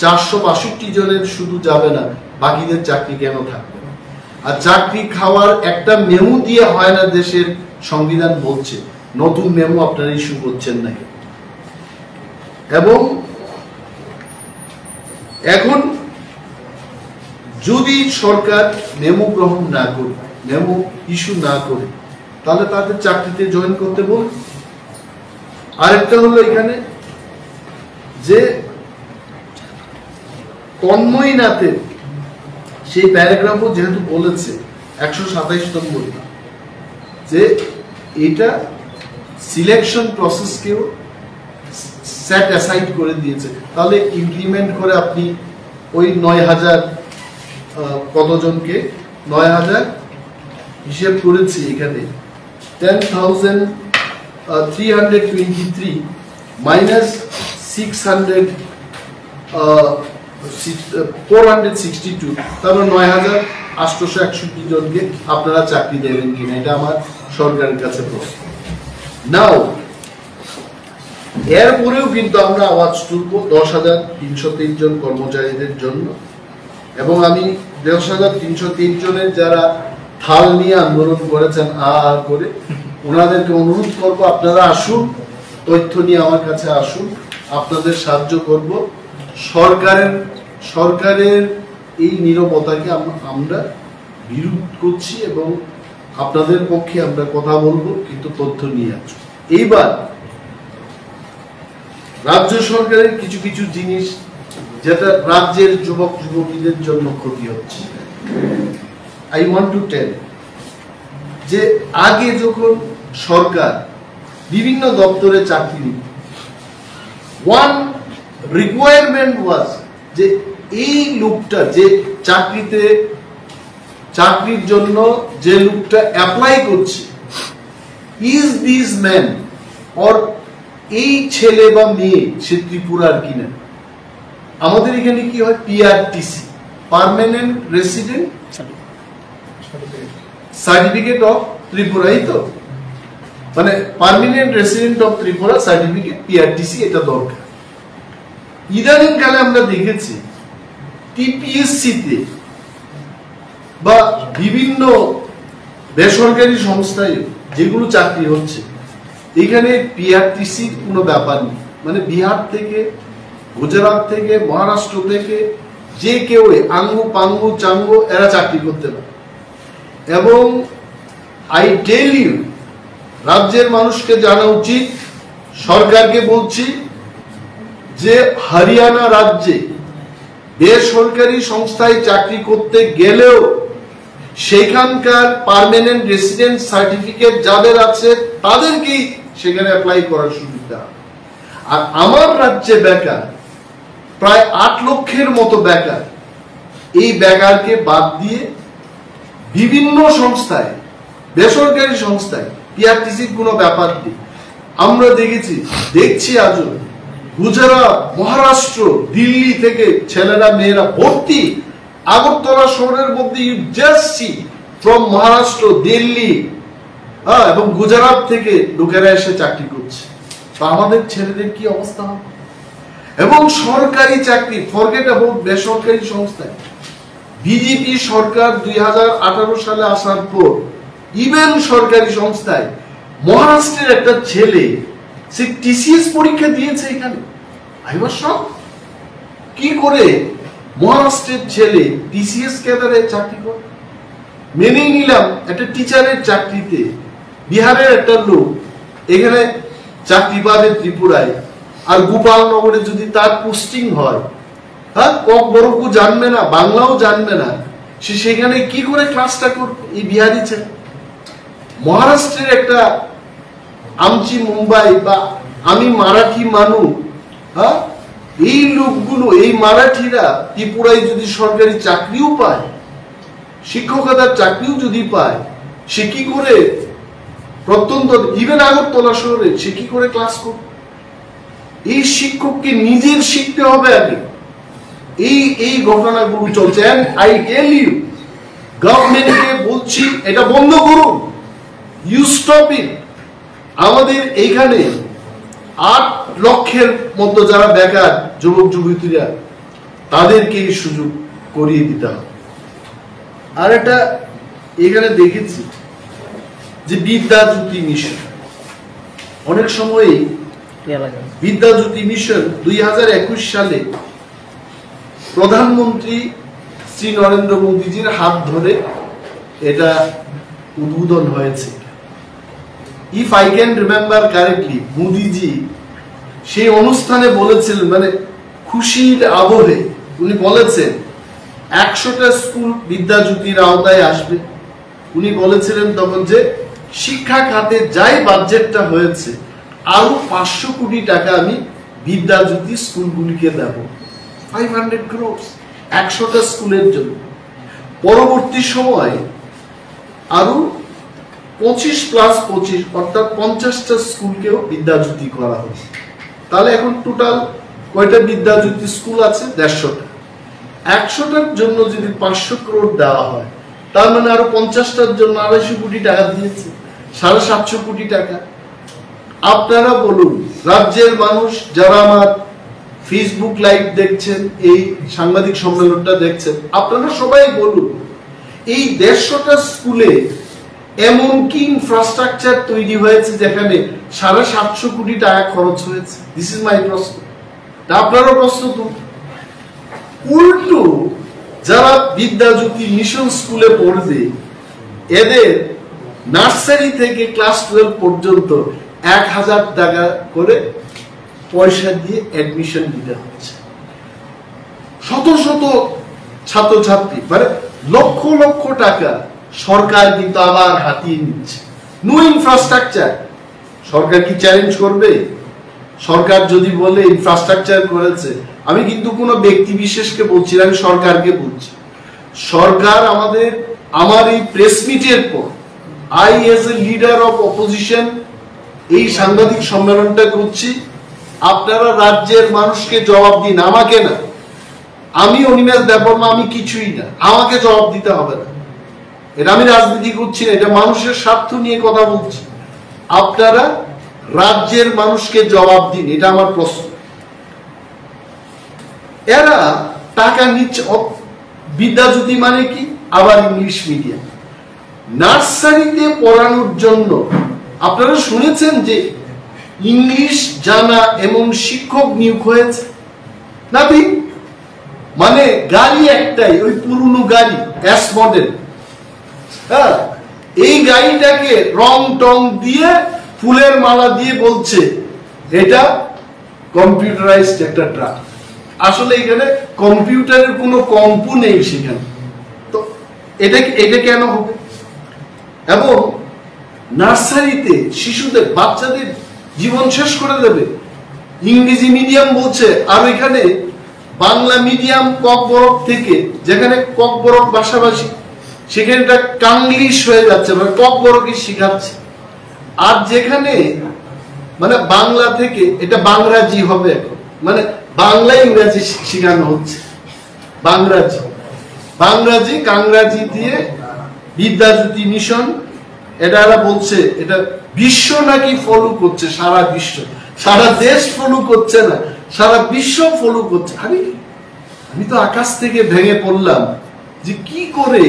চারশো বাষট্টি জনের শুধু যাবে না, বাকিদের চাকরি কেন থাকবে? আর চাকরি খাওয়ার একটা মেমু দিয়ে হয় না দেশের সংবিধান বলছে নতুন মেমু আপনারা ইস্যু করছেন না কেন? এবং এখন যদি সরকার মেমো গ্রহণ না করে, মেমো ইস্যু না করে, তাহলে তাদের চাকরিতে জয়েন করতে বল আরেকটা হলো এখানে যে তন্ময় নাথের সেই প্যারাগ্রাফও যেহেতু বলেছে, একশো সাতাইশ নম্বর। যে এটা সিলেকশন প্রসেসকেও স্যাট অ্যাসাইড করে দিয়েছে। তাহলে ইমপ্লিমেন্ট করে আপনি ওই নয় হাজার কতজনকে? নয় হাজার হিসেব করেছি এখানে। Ten thousand three hundred twenty three minus six hundred four hundred sixty two নয় হাজার একষট্টি জনকে আপনারা চাকরি দেবেন কিনা, এটা আমার সরকারের কাছে প্রশ্ন। নাও এরপরেও কিন্তু আমরা আওয়াজ তুলব দশ হাজার তিনশো তিন জন কর্মচারীদের জন্য, এবং আমি দশ হাজার তিনশো তিন জনের যারা থাল নিয়ে আন্দোলন করেছেন, আ আ, করে, ওনাদেরকে অনুরোধ করব, আপনারা আসুন, তথ্য নিয়ে আমার কাছে আসুন, আপনাদের সাহায্য করব। সরকারের সরকারের এই নিরবতাকে আমরা বিরোধ করছি এবং আপনাদের পক্ষে আমরা কথা বলব, কিন্তু তথ্য নিয়ে আসুন এইবার রাজ্য সরকারের কিছু কিছু জিনিস যেটা রাজ্যের যুবক যুবতীদের জন্য ক্ষতি হচ্ছে। আই ওয়ান্ট টু টেল যে আগে যখন সরকার বিভিন্ন দপ্তরে চাকরি নিত ওয়ান রিকোয়ারমেন্ট ওয়াজ যে এই লোকটা যে চাকরিতে, চাকরির জন্য যে লোকটা অ্যাপ্লাই করছে ইজ দিস ম্যান অর এই ছেলে বা মেয়ে সে ত্রিপুরার কিনা আমাদের এখানে কি হয়? PRTC permanent resident certificate of ত্রিপুরাই তো? মানে permanent resident of Tripura certificate PRTC এটা দরকার। ইদানিং কালে আমরা দেখেছি টিপিএসসি তে বা বিভিন্ন বেসরকারি সংস্থায় যেগুলো চাকরি হচ্ছে, এখানে পিআরটিসির কোনো ব্যাপার নেই। মানে বিহার থেকে, গুজরাট থেকে, মহারাষ্ট্র থেকে যে কেউ আঙ্গু পাঙ্গু চাঙ্গু এরা চাকরি করতে পারে। এবং আই টেল ইউ রাজ্যের মানুষকে জানা উচিত, সরকারকে বলছি যে হরিয়ানা রাজ্যে বেসরকারি সংস্থায় চাকরি করতে গেলেও সেখানকার পার্মানেন্ট রেসিডেন্ট সার্টিফিকেট যাদের আছে, তাদেরকেই সেখানে অ্যাপ্লাই করার সুবিধা। আর আমার রাজ্যে বেকার, প্রায় আট লক্ষের মতো বেকার, এই বেকারকে বাদ দিয়ে বিভিন্ন সংস্থায়, বেসরকারি সংস্থায় পিআরটিসির কোনো ব্যাপার নেই। আমরা দেখেছি, দেখছি আজও গুজরাট, মহারাষ্ট্র, দিল্লি থেকে ছেলেরা, মেয়েরা ভর্তি। আগরতলা শহরের মধ্যে you just see from Maharashtra, Delhi. হ্যাঁ এবং গুজরাট থেকে লোকেরা এসে চাকরি করছে। তো আমাদের ছেলেদের কি অবস্থা? হবে এবং সরকারি চাকরি ফরগেট এবং বেসরকারি সংস্থায় বিজেপি সরকার দুই হাজার আঠারো সালে আসার পর, ইভেন সরকারি সংস্থায়, মহারাষ্ট্রের একটা ছেলে সে টিসিএস পরীক্ষা দিয়েছে এখানে। আই ওয়াজ কি করে মহারাষ্ট্রের ছেলে টিসিএস কেদারে চাকরি করে? মেনেই নিলাম একটা টিচারের চাকরিতে। বিহারের একটা লোক, এখানে চাকরি পাবে ত্রিপুরায়। আর গোপালনগরে যদি তার পোস্টিং হয় হ্যাঁ কক বরকু জানবে না, বাংলাও জানবে না, সে সেখানে কি করে ক্লাসটা করবে? এই বিহারি ছেলে। মহারাষ্ট্রের একটা আমচি মুম্বাই বা আমি মারাঠি মানু হ্যাঁ? এই লোকগুলো, এই মারাঠিরা ত্রিপুরায় যদি সরকারি চাকরিও পায়, শিক্ষকতার চাকরিও যদি পায়, সে কি করে প্রত্যন্ত ইভেন আগরতলা শহরে, সে কি করে ক্লাস করবে? এই শিক্ষককে নিজের শিখতে হবে আগে। এই এই ঘটনাগুলো চলছে। আই টেল ইউ গভর্নমেন্টকে বলছি, এটা বন্ধ করুন। ইউ স্টপ ইট আমাদের এইখানে আট লক্ষের মতো যারা বেকার যুবক যুবতীরা তাদেরকে সুযোগ করিয়ে দিতে হবে। আর এটা এখানে দেখেছি যে বিদ্যা জ্যোতি মিশন। অনেক সময় বিদ্যা জ্যোতি মিশন দুই হাজার একুশ সালে প্রধানমন্ত্রী শ্রী নরেন্দ্র মোদীজির হাত ধরে এটা উদ্বোধন হয়েছে। If I can remember correctly Modiji সেই অনুষ্ঠানে বলেছিলেন মানে খুশির আবহে উনি বলেছেন একশোটা স্কুল বিদ্যাজ্যোতির আওতায় আসবে। উনি বলেছিলেন তখন যে শিক্ষা খাতে যাই বাজেটটা হয়েছে আরও পাঁচশো কোটি টাকা আমি বিদ্যাজ্যোতি স্কুলগুলিকে দেব। ফাইভ হান্ড্রেড ক্রোর্স একশোটা স্কুলের জন্য। পরবর্তী সময় আরও পঁচিশ প্লাস পঁচিশ, অর্থাৎ পঞ্চাশটা স্কুলকেও বিদ্যাজ্যোতি করা হবে তাহলে এখন টোটাল কয়টা বিদ্যাজ্যোতি স্কুল আছে? দেড়শোটা। একশোটার জন্য যদি পাঁচশো করোড় দেওয়া হয়, তার মানে আরও পঞ্চাশটার জন্য আড়াইশো কোটি টাকা দিয়েছে, সাড়ে সাতশো কোটি টাকা। আপনারা বলুন, রাজ্যের মানুষ যারা আমার ফেসবুক লাইভ দেখছেন, এই সাংবাদিক সম্মেলনটা দেখছেন, আপনারা সবাই বলুন, এই দেড়শোটা স্কুলে এমন কি ইনফ্রাস্ট্রাকচার তৈরি হয়েছে যেখানে সাড়ে সাতশো কোটি টাকা খরচ হয়েছে? দিস ইজ মাই প্রশ্ন। আপনারও প্রশ্ন তো। উল্টো, যারা বিদ্যাজ্যোতি মিশন স্কুলে পড়বে, এদের নার্সারি থেকে ক্লাস টুয়েলভ পর্যন্ত এক হাজার টাকা করে পয়সা দিয়ে অ্যাডমিশন দিতে হচ্ছে। শত শত ছাত্রছাত্রী মানে লক্ষ লক্ষ টাকা সরকার কিন্তু আবার হাতিয়ে নিচ্ছে। নো ইনফ্রাস্ট্রাকচার সরকার কি চ্যালেঞ্জ করবে? সরকার যদি বলে ইনফ্রাস্ট্রাকচার করেছে, আমি কিন্তু কোনো ব্যক্তি বিশেষকে বলছি না, আমি সরকারকে বলছি। সরকার আমাদের, আমার এই প্রেস মিটের পর I as a leader of opposition এই সাংবাদিক সম্মেলনটা করছি। আপনারা রাজ্যের মানুষকে জবাব দিন, আমাকে না। আমি অনিমেষ দেববর্মা আমি কিছুই না। আমাকে জবাব দিতে হবে না। এটা আমি রাজনীতি করছি না, এটা মানুষের স্বার্থ নিয়ে কথা বলছি। আপনারা রাজ্যের মানুষকে জবাব দিন, এটা আমার প্রশ্ন। এরা টাকা নিচ্ছে বিদ্যাজ্যোতি মানে কি? আবার ইংলিশ মিডিয়াম। নার্সারিতে পড়ানোর জন্য, আপনারা শুনেছেন যে ইংলিশ জানা এমন শিক্ষক নিয়োগ হয়েছে? নাবি মানে গাড়ি একটাই, ওই পুরনো গাড়ি এস মডেল হ্যাঁ এই গাড়িটাকে রং টং দিয়ে ফুলের মালা দিয়ে বলছে, এটা কম্পিউটারাইজড একটা ট্রাক আসলে এখানে কম্পিউটারের কোনো কম্পু নেই সেখানে। তো এটা এটা কেন হবে? এবং নার্সারিতে শিশুদের, বাচ্চাদের জীবন শেষ করে দেবে। ইংরেজি মিডিয়াম বলছে, আর এখানে বাংলা মিডিয়াম কক বরফ থেকে, যেখানে কক বরফ ভাষাভাষী সেখানে এটা কাংলিশ হয়ে যাচ্ছে মানে কক বরফই শিখাচ্ছে। আর যেখানে মানে বাংলা থেকে, এটা বাংরাজি হবে এখন। মানে বাংলা ইংরাজি শেখানো হচ্ছে। বাংরাজি। বাংরাজি, কাংরাজি দিয়ে বিদ্যাজ্যোতি মিশন এটা বলছে, এটা বিশ্ব নাকি ফলো করছে, সারা বিশ্ব। সারা দেশ ফলো করছে না, সারা বিশ্ব ফলো করছে। আমি আমি তো আকাশ থেকে ভেঙে পড়লাম যে কি করে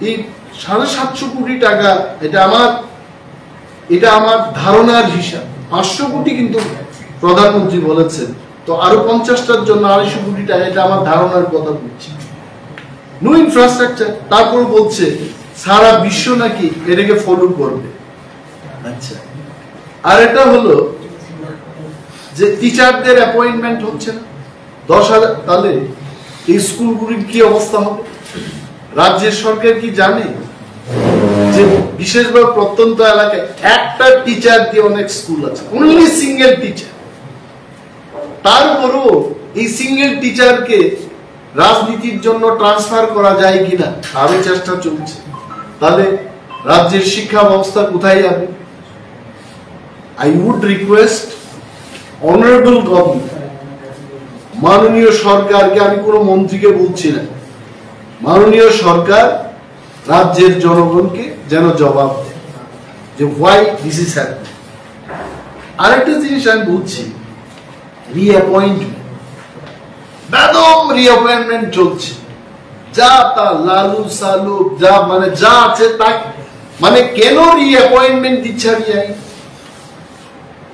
এই সাড়ে সাতশো কোটি টাকা, এটা আমার এটা আমার ধারণার হিসাব। পাঁচশো কোটি কিন্তু প্রধানমন্ত্রী বলেছেন। তো আরও পঞ্চাশটার জন্য আড়াইশো কোটি টাকা, এটা আমার ধারণার কথা বলছি। নো ইনফ্রাস্ট্রাকচার তারপর বলছে, সারা বিশ্ব নাকি এটাকে ফলো করবে। আচ্ছা। আর এটা হলো যে টিচারদের অ্যাপয়েন্টমেন্ট হচ্ছে না। দশ হাজার, তাহলে এই স্কুলগুলির কি অবস্থা হবে? রাজ্যের সরকার কি জানে যে বিশেষভাবে প্রত্যন্ত এলাকায় একটা টিচার দিয়ে অনেক স্কুল আছে অনলি সিঙ্গেল টিচার তারপরও এই সিঙ্গেল টিচারকে রাজনীতির জন্য ট্রান্সফার করা যায় কিনা আরও চেষ্টা চলছে। তাহলে রাজ্যের শিক্ষা ব্যবস্থা কোথায় যাবে? I would request honourable government মাননীয় সরকারকে আমি কোনো মন্ত্রীকে বলছি না। মাননীয় সরকার রাজ্যের জনগণকে যেন জবাব দেয় যে হোয়াই দিস ইজ হ্যাপনিং আরেকটা জিনিস আমি বেদম রিঅ্যাপয়েন্টমেন্ট চলছে। যা তা লালু সালু, যা মানে যা আছে তা মানে কেন রিঅ্যাপয়েন্টমেন্ট দিচ্ছে আমি জানি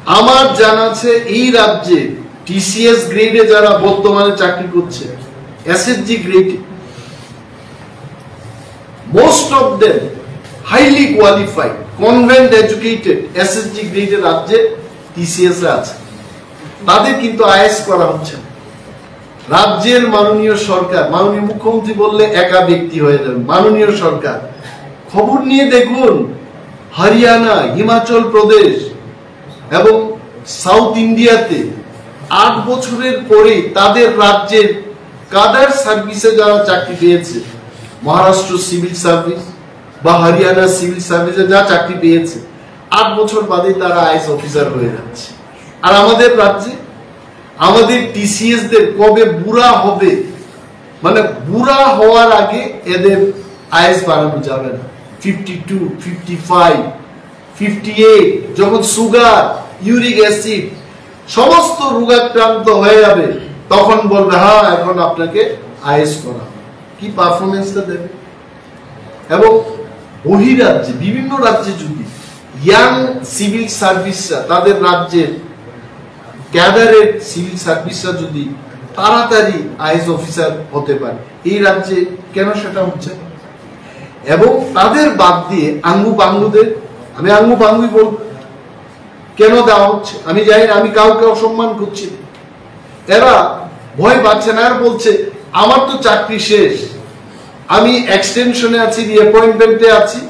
আমার জানা আছে এই রাজ্যে টিসিএস গ্রেডে যারা বর্তমানে চাকরি করছে এসএসজি গ্রেডে most of them highly qualified, convent educated SSG গ্রেডে রাজ্যে টিসিএস আছে তাদের কিন্তু আইএস করা হচ্ছে। রাজ্যের মাননীয় সরকার, মাননীয় মুখ্যমন্ত্রী বললে একা ব্যক্তি হয়ে যাবে মাননীয় সরকার, খবর নিয়ে দেখুন, হরিয়ানা, হিমাচল প্রদেশ এবং সাউথ ইন্ডিয়াতে আট বছরের পরে তাদের রাজ্যের কাদার সার্ভিসে যারা চাকরি পেয়েছে মহারাষ্ট্র সিভিল সার্ভিস বা হরিয়ানা সিভিল সার্ভিসে যা চাকরি পেয়েছে, আট বছর বাদে তারা আইএস অফিসার হয়ে যাচ্ছে আর আমাদের রাজ্যে, আমাদের টিসিএস দের কবে বুড়া হবে মানে বুড়া হওয়ার আগে এদের আইএস বাড়ানো যাবে না fifty two fifty five fifty eight যখন সুগার, ইউরিক অ্যাসিড, সমস্ত রোগাক্রান্ত হয়ে যাবে, তখন বলবে হ্যাঁ এখন আপনাকে আইএস করা। কি পারফরমেন্সটা দেবে? এবং বহিরাজ্যে, বিভিন্ন রাজ্যে যদি ইয়াং সিভিল সার্ভিসরা তাদের রাজ্যের ক্যাডারের সিভিল সার্ভিসরা যদি তাড়াতাড়ি আইএস অফিসার হতে পারে, এই রাজ্যে কেন সেটা হচ্ছে? এবং তাদের বাদ দিয়ে আঙ্গু বাঙ্গুদের আমি আঙ্গু বাঙ্গুই বলব, কেন দেওয়া হচ্ছে? আমি জানি আমি কাউকে অসম্মান করছি এরা ভয় পাচ্ছে না, আর বলছে আমার তো চাকরি শেষ। আমি এক্সটেনশনে আছি রিঅ্যাপয়েন্টমেন্টে আছি।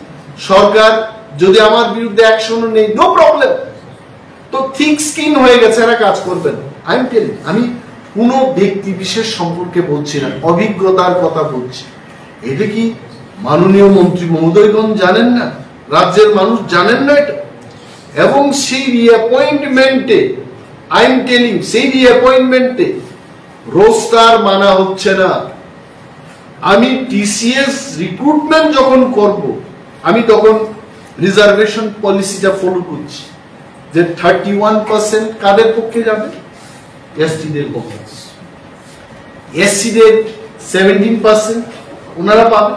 সরকার যদি আমার বিরুদ্ধে অ্যাকশনও নেই নো প্রবলেম তো থিক স্কিন হয়ে গেছে, এরা কাজ করবেন। আই এম টেলিং আমি কোনো ব্যক্তি বিশেষ সম্পর্কে বলছি না, অভিজ্ঞতার কথা বলছি। এটা কি মাননীয় মন্ত্রী মহোদয়গণ জানেন না? রাজ্যের মানুষ জানেন না এটা? এবং সেই রিঅ্যাপয়েন্টমেন্টে আই এম টেলিং সেই রিঅ্যাপয়েন্টমেন্টে রোস্টার মানা হচ্ছে না। আমি টিসিএস রিক্রুটমেন্ট যখন করব, আমি তখন রিজার্ভেশন পলিসিটা ফলো করছি যে থার্টি ওয়ান পার্সেন্ট কাদের পক্ষে যাবে? এসটিদের পক্ষে। এসসিদের সেভেন্টিন পার্সেন্ট ওনারা পাবে।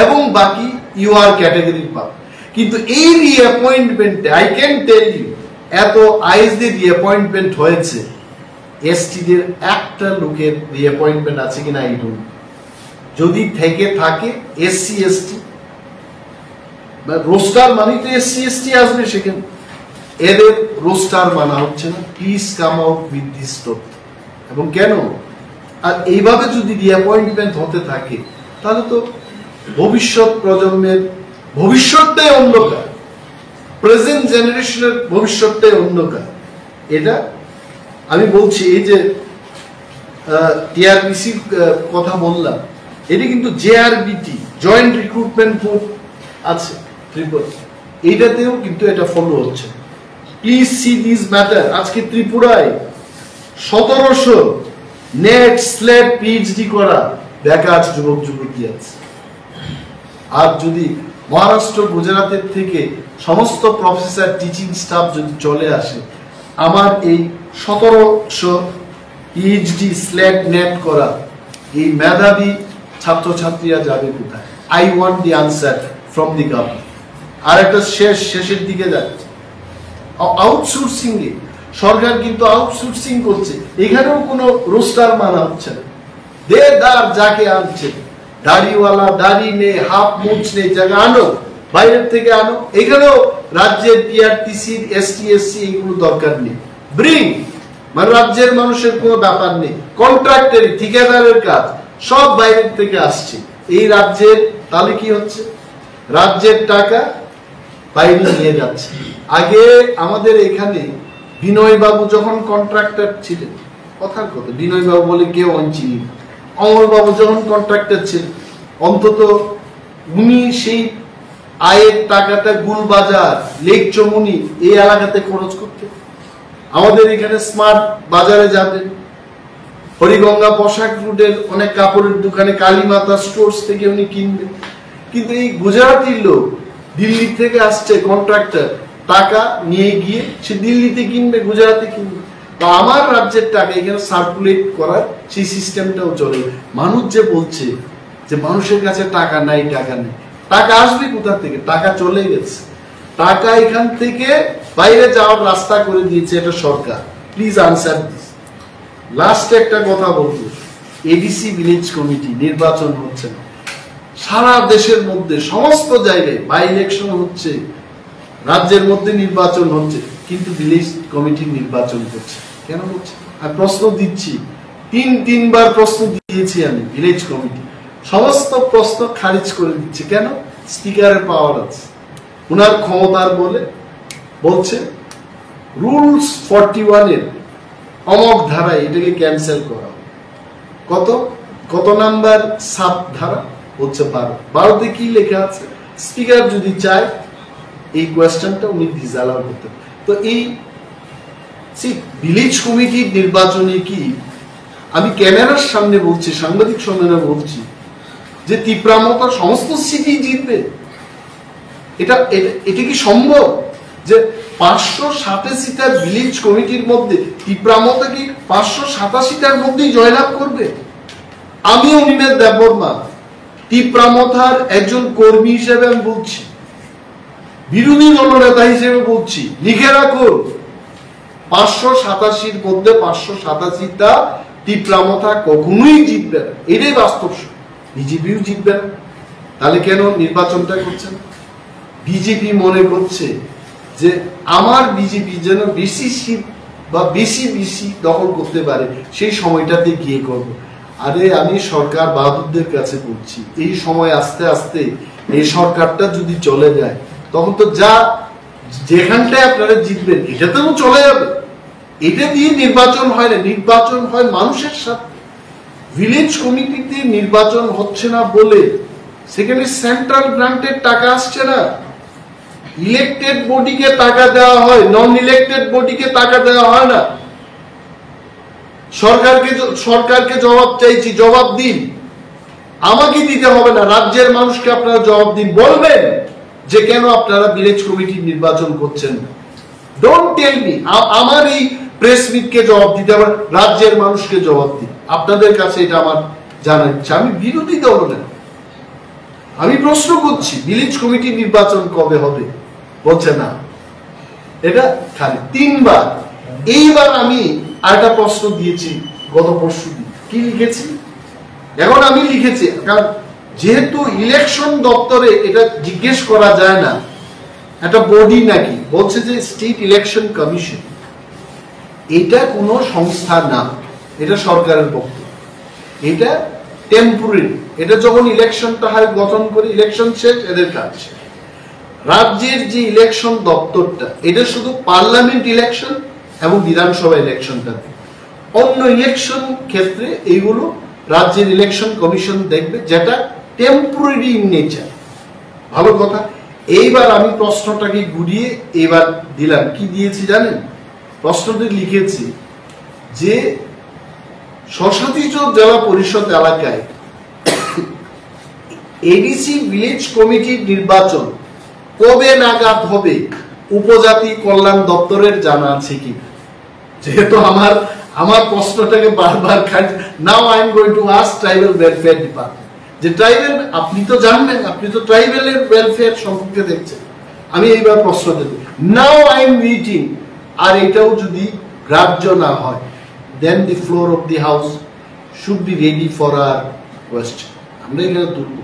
এবং বাকি ইউআর ক্যাটাগরির পাবে। কিন্তু এই রিঅ্যাপয়েন্টমেন্টে আই ক্যান টেল ইউ এত আইএস দিয়ে রিঅ্যাপয়েন্টমেন্ট হয়েছে। এসটিদের একটা লোকের রিঅ্যাপয়েন্টমেন্ট আছে কিনা এই ডোন্ট যদি থেকে থাকে এসসি, এসটি। রোস্টার মানে তো এসসি, এসটি আসবে সেখানে। এদের রোস্টার মানা হচ্ছে না। Please come out with this তথ্য এবং কেন? আর এইভাবে যদি রিঅ্যাপয়েন্টমেন্ট হতে থাকে, তাহলে তো ভবিষ্যৎ প্রজন্মের, ভবিষ্যৎটাই অন্ধকার। প্রেজেন্ট জেনারেশনের ভবিষ্যৎটাই অন্ধকার। এটা আমি বলছি এই যে টিআরবিসির কথা বললাম। এটি কিন্তু জেআরবিটি জয়েন্ট রিক্রুটমেন্ট বোর্ড আছে, ত্রিপুরা। এইটাতেও কিন্তু এটা ফলো হচ্ছে। প্লিজ সি দিস ম্যাটার আজকে ত্রিপুরায় সতেরোশো নেট স্লেট পিএইচডি করা বেকার যুবক, যুবতী আছে। আর যদি মহারাষ্ট্র, গুজরাটের থেকে সমস্ত প্রফেসর টিচিং স্টাফ যদি চলে আসে, আমার এই সতেরোশো পিএইচডি স্ল্যাট নেট করা এই মেধাবী ছাত্রছাত্রীরা যাবে কোথায়? I want the answer from the government আর একটা শেষ, শেষের দিকে যাচ্ছে। আউটসোর্সিং এ সরকার কিন্তু আউটসোর্সিং করছে। এখানেও কোনো রোস্টার মানা হচ্ছে না। দে দার যাকে আনছে। দাড়িওয়ালা, দাড়ি নেই হাফ মুচ নেই জায়গা আনো, বাইরের থেকে আনো। এখানেও রাজ্যের পিআরটিসির এসটি এসসি এগুলো দরকার নেই। ব্রিং। মানে রাজ্যের মানুষের কোনো ব্যাপার নেই। কন্ট্রাক্টের ঠিকাদারের কাজ। সব বাইরের থেকে আসছে। এই রাজ্যের তাহলে কি হচ্ছে? রাজ্যের টাকা বাইরে নিয়ে যাচ্ছে। আগে আমাদের এখানে বিনয়বাবু যখন কন্ট্রাক্টর ছিলেন, কথার কথা, বিনয়বাবু বলে কেউ অঞ্চিনি অমর বাবু যখন কন্ট্রাক্টর ছিলেন, অন্তত উনি সেই আয়ের টাকাটা গুলবাজার লেক চমুনি এই এলাকাতে খরচ করতে আমাদের এখানে স্মার্ট বাজারে যাবেন। হরিগঙ্গা পোশাক রুটের অনেক কাপড়ের দোকানে কালীমাতা স্টোর্স থেকে উনি কিনবেন। কিন্তু এই গুজরাটির লোক দিল্লি থেকে আসছে কন্ট্রাক্টর টাকা নিয়ে গিয়ে সে দিল্লিতে কিনবে, গুজরাটে কিনবে। বা আমার রাজ্যের টাকা এখানে সার্কুলেট করার সেই সিস্টেমটাও চলে। মানুষ যে বলছে যে মানুষের কাছে টাকা নাই, টাকা নেই। টাকা আসবে কোথা থেকে? টাকা চলে গেছে। টাকা এখান থেকে বাইরে যাওয়ার রাস্তা করে দিয়েছে এটা সরকার। প্লিজ আনসার দিস লাস্ট একটা কথা বলব। এডিসি ভিলেজ কমিটি নির্বাচন হচ্ছে না। সারা দেশের মধ্যে, সমস্ত জায়গায় বাই ইলেকশন হচ্ছে, রাজ্যের মধ্যে নির্বাচন হচ্ছে, কিন্তু ভিলেজ কমিটি নির্বাচন করছে কেন হচ্ছে আমি প্রশ্ন দিচ্ছি। তিন, তিনবার প্রশ্ন দিয়েছি আমি ভিলেজ কমিটি সমস্ত প্রশ্ন খারিজ করে দিচ্ছে। কেন? স্পিকারের পাওয়ার আছে। ওনার ক্ষমতার বলে বলছে রুলস ফর্টি ওয়ানের অমক ধারায় এটাকে ক্যান্সেল করা কত? কত নাম্বার? সাত ধারা, হচ্ছে বারো। বারোতে কি লেখা আছে? স্পিকার যদি চায়, এই কোয়েশ্চেনটা উনি ডিসঅ্যালাউ করতে তো এই ভিলেজ কমিটির নির্বাচনে কি, আমি ক্যামেরার সামনে বলছি, সাংবাদিক সম্মেলনে বলছি, যে তীব্রামতা সমস্ত সিটি জিতবে। এটা এটা কি সম্ভব? যে পাঁচশো সাতাশিটার ভিলেজ কমিটির মধ্যে তীব্রামতা কি পাঁচশো সাতাশিটার মধ্যেই জয়লাভ করবে? আমি অনিমেষ দেববর্মা তীব্রামথার একজন কর্মী হিসেবে আমি বলছি। বিরোধী দলনেতা হিসেবে বলছি। লিখে রাখুন পাঁচশো সাতাশির মধ্যে পাঁচশো সাতাশিটা তীব্রামথা কখনোই জিতবে না। এটাই বাস্তব বিজেপিও জিতবে না। তাহলে কেন নির্বাচনটা করছেন? বিজেপি মনে করছে যে আমার বিজেপি যেন বেশি সিট বা বেশি বেশি দখল করতে পারে, সেই সময়টাতে গিয়ে করব। আরে আমি সরকার বাহাদুরদের কাছে বলছি, এই সময় আস্তে আস্তে এই সরকারটা যদি চলে যায়, তখন তো যা যেখানটায় আপনারা জিতবেন, এটাতেও চলে যাবে। এটা দিয়ে নির্বাচন হয় না, নির্বাচন হয় মানুষের সাথে। ভিলেজ কমিটিতে নির্বাচন হচ্ছে না বলে সেখানে সেন্ট্রাল গ্রান্টের টাকা আসছে না। ইলেকটেড বডিকে টাকা দেওয়া হয় নন ইলেকটেড বডিকে টাকা দেওয়া হয় না। সরকারকে সরকারকে জবাব চাইছি, জবাব দিন। আমাকে দিতে হবে না, রাজ্যের মানুষকে আপনারা জবাব দিন। বলবেন যে কেন আপনারা ভিলেজ কমিটির নির্বাচন করছেন না। ডোন্ট টেল মি আমার এই প্রেস মিটকে জবাব দিতে হবে রাজ্যের মানুষকে জবাব দিন। আপনাদের কাছে এটা আমার জানার ইচ্ছা। আমি বিরোধী দল না। আমি প্রশ্ন করছি ভিলেজ কমিটি নির্বাচন কবে হবে? বলছে না। এটা খালি তিনবার। এইবার আমি আরেকটা প্রশ্ন দিয়েছি গত পরশু কি লিখেছি? এখন আমি লিখেছি, কারণ যেহেতু ইলেকশন দপ্তরে এটা জিজ্ঞেস করা যায় না, একটা বডি নাকি, বলছে যে স্টেট ইলেকশন কমিশন এটা কোনো সংস্থা না, এটা সরকারের বক্তব্য এটা টেম্পোরারি এটা যখন ইলেকশনটা হয়, গঠন করে ইলেকশন শেষ, এদের কাজ শেষ। রাজ্যের যে ইলেকশন দপ্তরটা, এটা শুধু পার্লামেন্ট ইলেকশন এবং বিধানসভা ইলেকশনটা অন্য ইলেকশন ক্ষেত্রে এইগুলো রাজ্যের ইলেকশন কমিশন দেখবে যেটা টেম্পোরারি ইন নেচার ভালো কথা, এইবার আমি প্রশ্নটাকে ঘুরিয়ে এবার দিলাম। কি দিয়েছি জানেন? প্রশ্নটি লিখেছি যে সশাতিচ জেলা পরিষদ এলাকায় এডিসি ভিলেজ কমিটির নির্বাচন কবে নাগাদ হবে? উপজাতি কল্যাণ দপ্তরের জানা আছে কি? যেহেতু আমার আমার প্রশ্নটাকে বারবার খাই now I am going to ask tribal welfare department যে ট্রাইবেল আপনি তো জানবেন, আপনি তো ট্রাইবেলের ওয়েলফেয়ার সম্পর্কে দেখছেন। আমি এইবার প্রশ্ন দেব। নাও আই এম মিটিং আর এটাও যদি গ্রাহ্য না হয় then the floor of the house should be ready for R question আমরা এখানে তুলব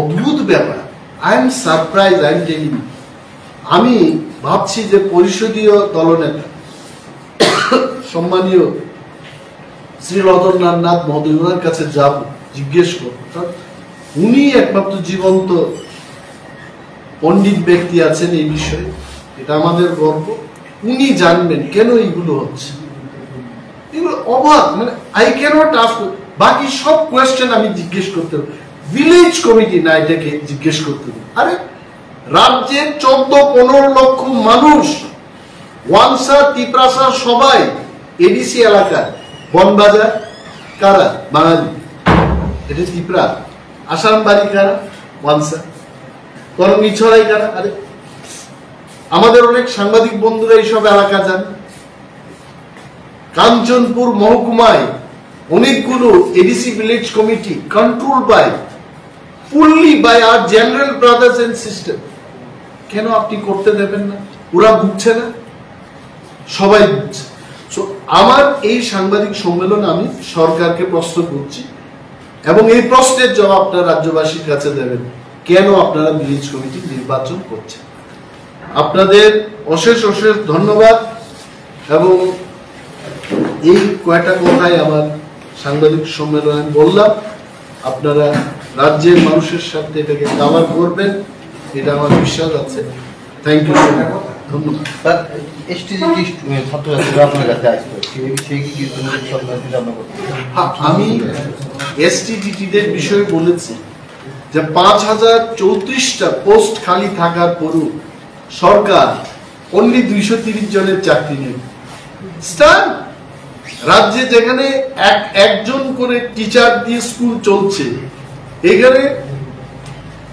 অদ্ভুত ব্যাপার। I am surprise I am telling আমি ভাবছি যে পরিষদীয় দলনেতা, সম্মানীয় শ্রী নাথ মহোদয় ওনার কাছে যাব, জিজ্ঞেস করব। উনি একমাত্র জীবন্ত পণ্ডিত ব্যক্তি আছেন এই বিষয়ে, এটা আমাদের গর্ব। উনি জানবেন কেন এইগুলো হচ্ছে। এগুলো অবাক মানে আই ক্যানট আস্ক বাকি সব কোয়েশ্চেন আমি জিজ্ঞেস করতে হবে। ভিলেজ কমিটি না এটাকে জিজ্ঞেস করতে আরে, রাজ্যের চোদ্দ, পনেরো লক্ষ মানুষ ওয়ানসা তিপ্রাসা সবাই এডিসি এলাকা বনবাজার কারা? বাঙালি। এটা তিপ্রা। আসাম বাড়ি কারা? ওয়ানসা করঙ্গি ছড়াই কারা? আরে, আমাদের অনেক সাংবাদিক বন্ধুরা এইসব এলাকা যান। কাঞ্চনপুর মহকুমায় অনেকগুলো ADC village committee control by fully by R general brothers and system কেন আপনি করতে দেবেন না? ওরা বুঝছে না। সবাই বুঝছে। So, আমার এই সাংবাদিক সম্মেলন আমি সরকারকে প্রশ্ন করছি এবং এই প্রশ্নের জবাবটা রাজ্যবাসীর কাছে দেবেন। কেন আপনারা ভিলেজ কমিটি নির্বাচন করছেন? আপনাদের অশেষ অশেষ ধন্যবাদ এবং এই কয়টা কথাই আমার সাংবাদিক সম্মেলনে বললাম। আপনারা রাজ্যের মানুষের সাথে এটাকে কাভার করবেন এটা আমার বিশ্বাস আছে। থ্যাংক ইউ ধন্যবাদ। আমি এসটিডিটিদের বিষয়ে বলেছি যে পাঁচ হাজার চৌত্রিশটা পোস্ট খালি থাকার পরও সরকার অনলি দুইশো তিরিশ জনের চাকরি নেবে। স্টার রাজ্যে যেখানে এক, একজন করে টিচার দিয়ে স্কুল চলছে, এখানে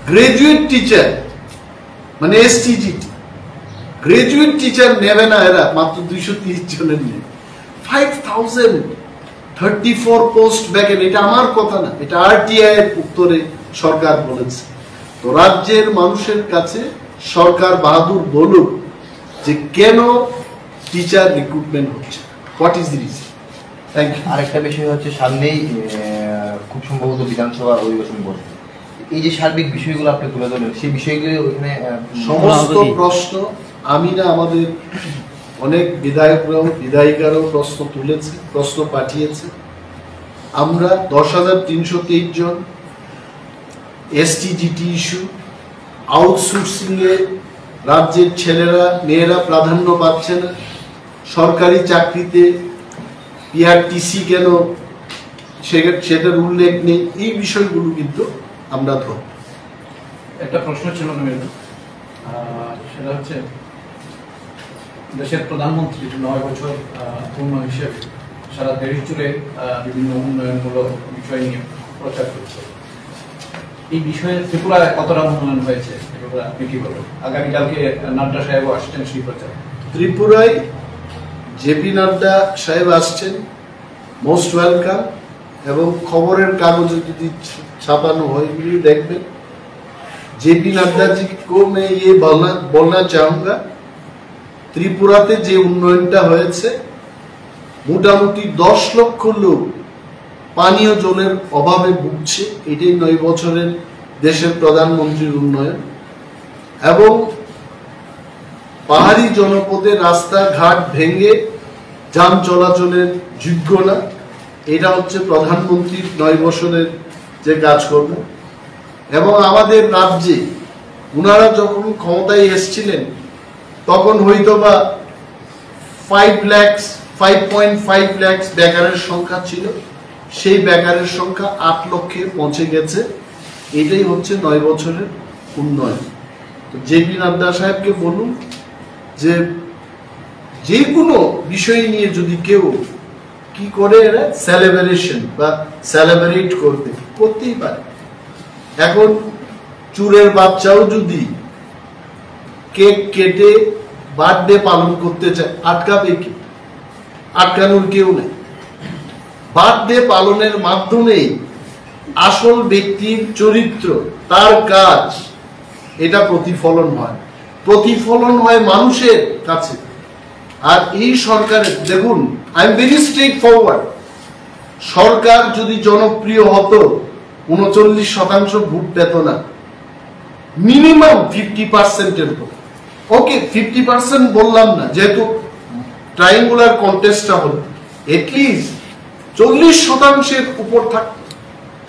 গ্রাজুয়েট টিচার মানে এসটিজিটি গ্রাজুয়েট টিচার নেবে না এরা, মাত্র দুইশো তিরিশ জনের নেবে five thousand thirty four post backend এটা আমার কথা না, এটা আরটিআই এর উত্তরে সরকার বলেছে। তো রাজ্যের মানুষের কাছে সরকার বাহাদুর বলুক যে কেন টিচার রিক্রুটমেন্ট হচ্ছে হোয়াট ইজ দি রিজন আরেকটা বিষয় হচ্ছে সামনেই খুব সম্ভবত বিধানসভা অধিবেশন বসবে এই যে সার্বিক বিষয়গুলো আপনি তুলে ধরলেন সেই বিষয়গুলো ওখানে সমস্ত প্রশ্ন আমি না আমাদের অনেক বিধায়করাও বিধায়িকারাও প্রশ্ন তুলেছে প্রশ্ন পাঠিয়েছে। আমরা দশ হাজার তিনশো তেইশ জন এসটিজিটি ইস্যু আউটসোর্সিং এ রাজ্যের ছেলেরা মেয়েরা প্রাধান্য পাচ্ছে না। সরকারি চাকরিতে পিআরটিসি কেন? সেটার উল্লেখ নেই। এই বিষয়গুলো কিন্তু আমরা ধর একটা প্রশ্ন ছিল সেটা হচ্ছে দেশের প্রধানমন্ত্রী নয় বছর পূর্ণ হিসেবে সারা দেশ জুড়ে বিভিন্ন উন্নয়নমূলক বিষয় নিয়ে প্রচার করছে। এই বিষয়ে ত্রিপুরায় কতটা উন্নয়ন হয়েছে? ত্রিপুরা আপনি কি বলবেন আগামীকালকে নাড্ডা সাহেবও আসছেন সেই প্রচার। ত্রিপুরায় জেপি নাড্ডা সাহেব আসছেন মোস্ট ওয়েলকাম এবং খবরের কাগজে যদি ছ- ছাপানো হয় এগুলি দেখবেন जेपी नड्डा जी को मैं ये बोलना बोलना चाहूंगा ত্রিপুরাতে যে উন্নয়নটা হয়েছে মোটামুটি দশ লক্ষ লোক পানীয় জলের অভাবে ভুগছে এটাই নয় বছরের দেশের প্রধানমন্ত্রীর উন্নয়ন এবং পাহাড়ি জনপদে রাস্তাঘাট ভেঙে যান চলাচলের যোগ্য না এটা হচ্ছে প্রধানমন্ত্রীর নয় বছরের যে কাজকর্ম। এবং আমাদের রাজ্যে উনারা যখন ক্ষমতায় এসছিলেন, তখন হয়তো বা five lakhs five point five lakhs বেকারের সংখ্যা ছিল। সেই বেকারের সংখ্যা আট লক্ষে পৌঁছে গেছে। এটাই হচ্ছে নয় বছরের উন্নয়ন। জেপি নাড্ডা সাহেবকে বলুন যে যে কোনো বিষয় নিয়ে যদি কেউ কি করে এরা? সেলিব্রেশন বা সেলিব্রেট করবে করতেই পারে। এখন চুরের বাচ্চাও যদি কেক কেটে বার্থডে পালন করতে চায়, আটকাবে কি? আটকানোর কেউ নেই। বার্থডে পালনের মাধ্যমেই আসল ব্যক্তির চরিত্র, তার কাজ, এটা প্রতিফলন হয়। প্রতিফলন হয় মানুষের কাছে। আর এই সরকারের, দেখুন I am very straightforward সরকার যদি জনপ্রিয় হতো, উনচল্লিশ শতাংশ ভোট পেত না। মিনিমাম ফিফটি পার্সেন্টের ওকে ফিফটি পার্সেন্ট বললাম না, যেহেতু ট্রাইঙ্গুলার কন্টেস্টটা হলো। এটলিস্ট চল্লিশ শতাংশের উপর থাক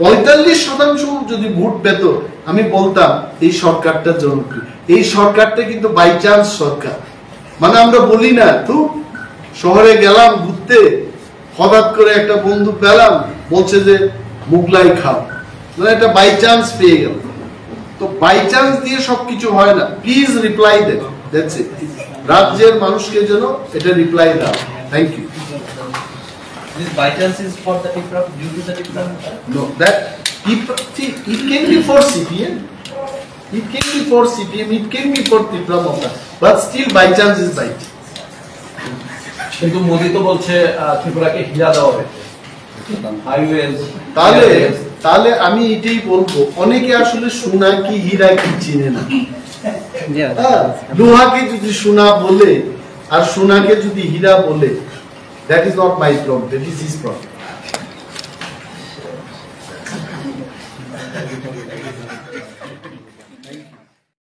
পঁয়তাল্লিশ শতাংশ যদি ভোট পেত আমি বলতাম, এই সরকারটা জনপ্রিয়। এই সরকারটা কিন্তু বাই চান্স সরকার মানে আমরা বলি না, তো, শহরে গেলাম, ঘুরতে, হঠাৎ করে একটা বন্ধু পেলাম, বলছে যে, মুগলাই খাও। মানে এটা বাই চান্স পেয়ে গেল। তো বাই চান্স দিয়ে সবকিছু হয় না। প্লিজ রিপ্লাই দেন দ্যাটস রাজ্যের মানুষকে যেন এটা রিপ্লাই দাও। Thank you This by chance is for the Tipra, due to the Tipra. No, that if, see, it can be for CPM, it can be for CPM, it can be for Tipramota, but still by chance is by chance. কিন্তু মোদি তো বলছে ত্রিপুরাকে হীরা দেওয়া highways তাহলে তাহলে আমি এটাই বলব অনেকে আসলে সোনা কি হীরা কি চিনে না হ্যাঁ, লোহাকে যদি সোনা বলে আর সোনাকে যদি হীরা বলে That is not my problem, that is his problem.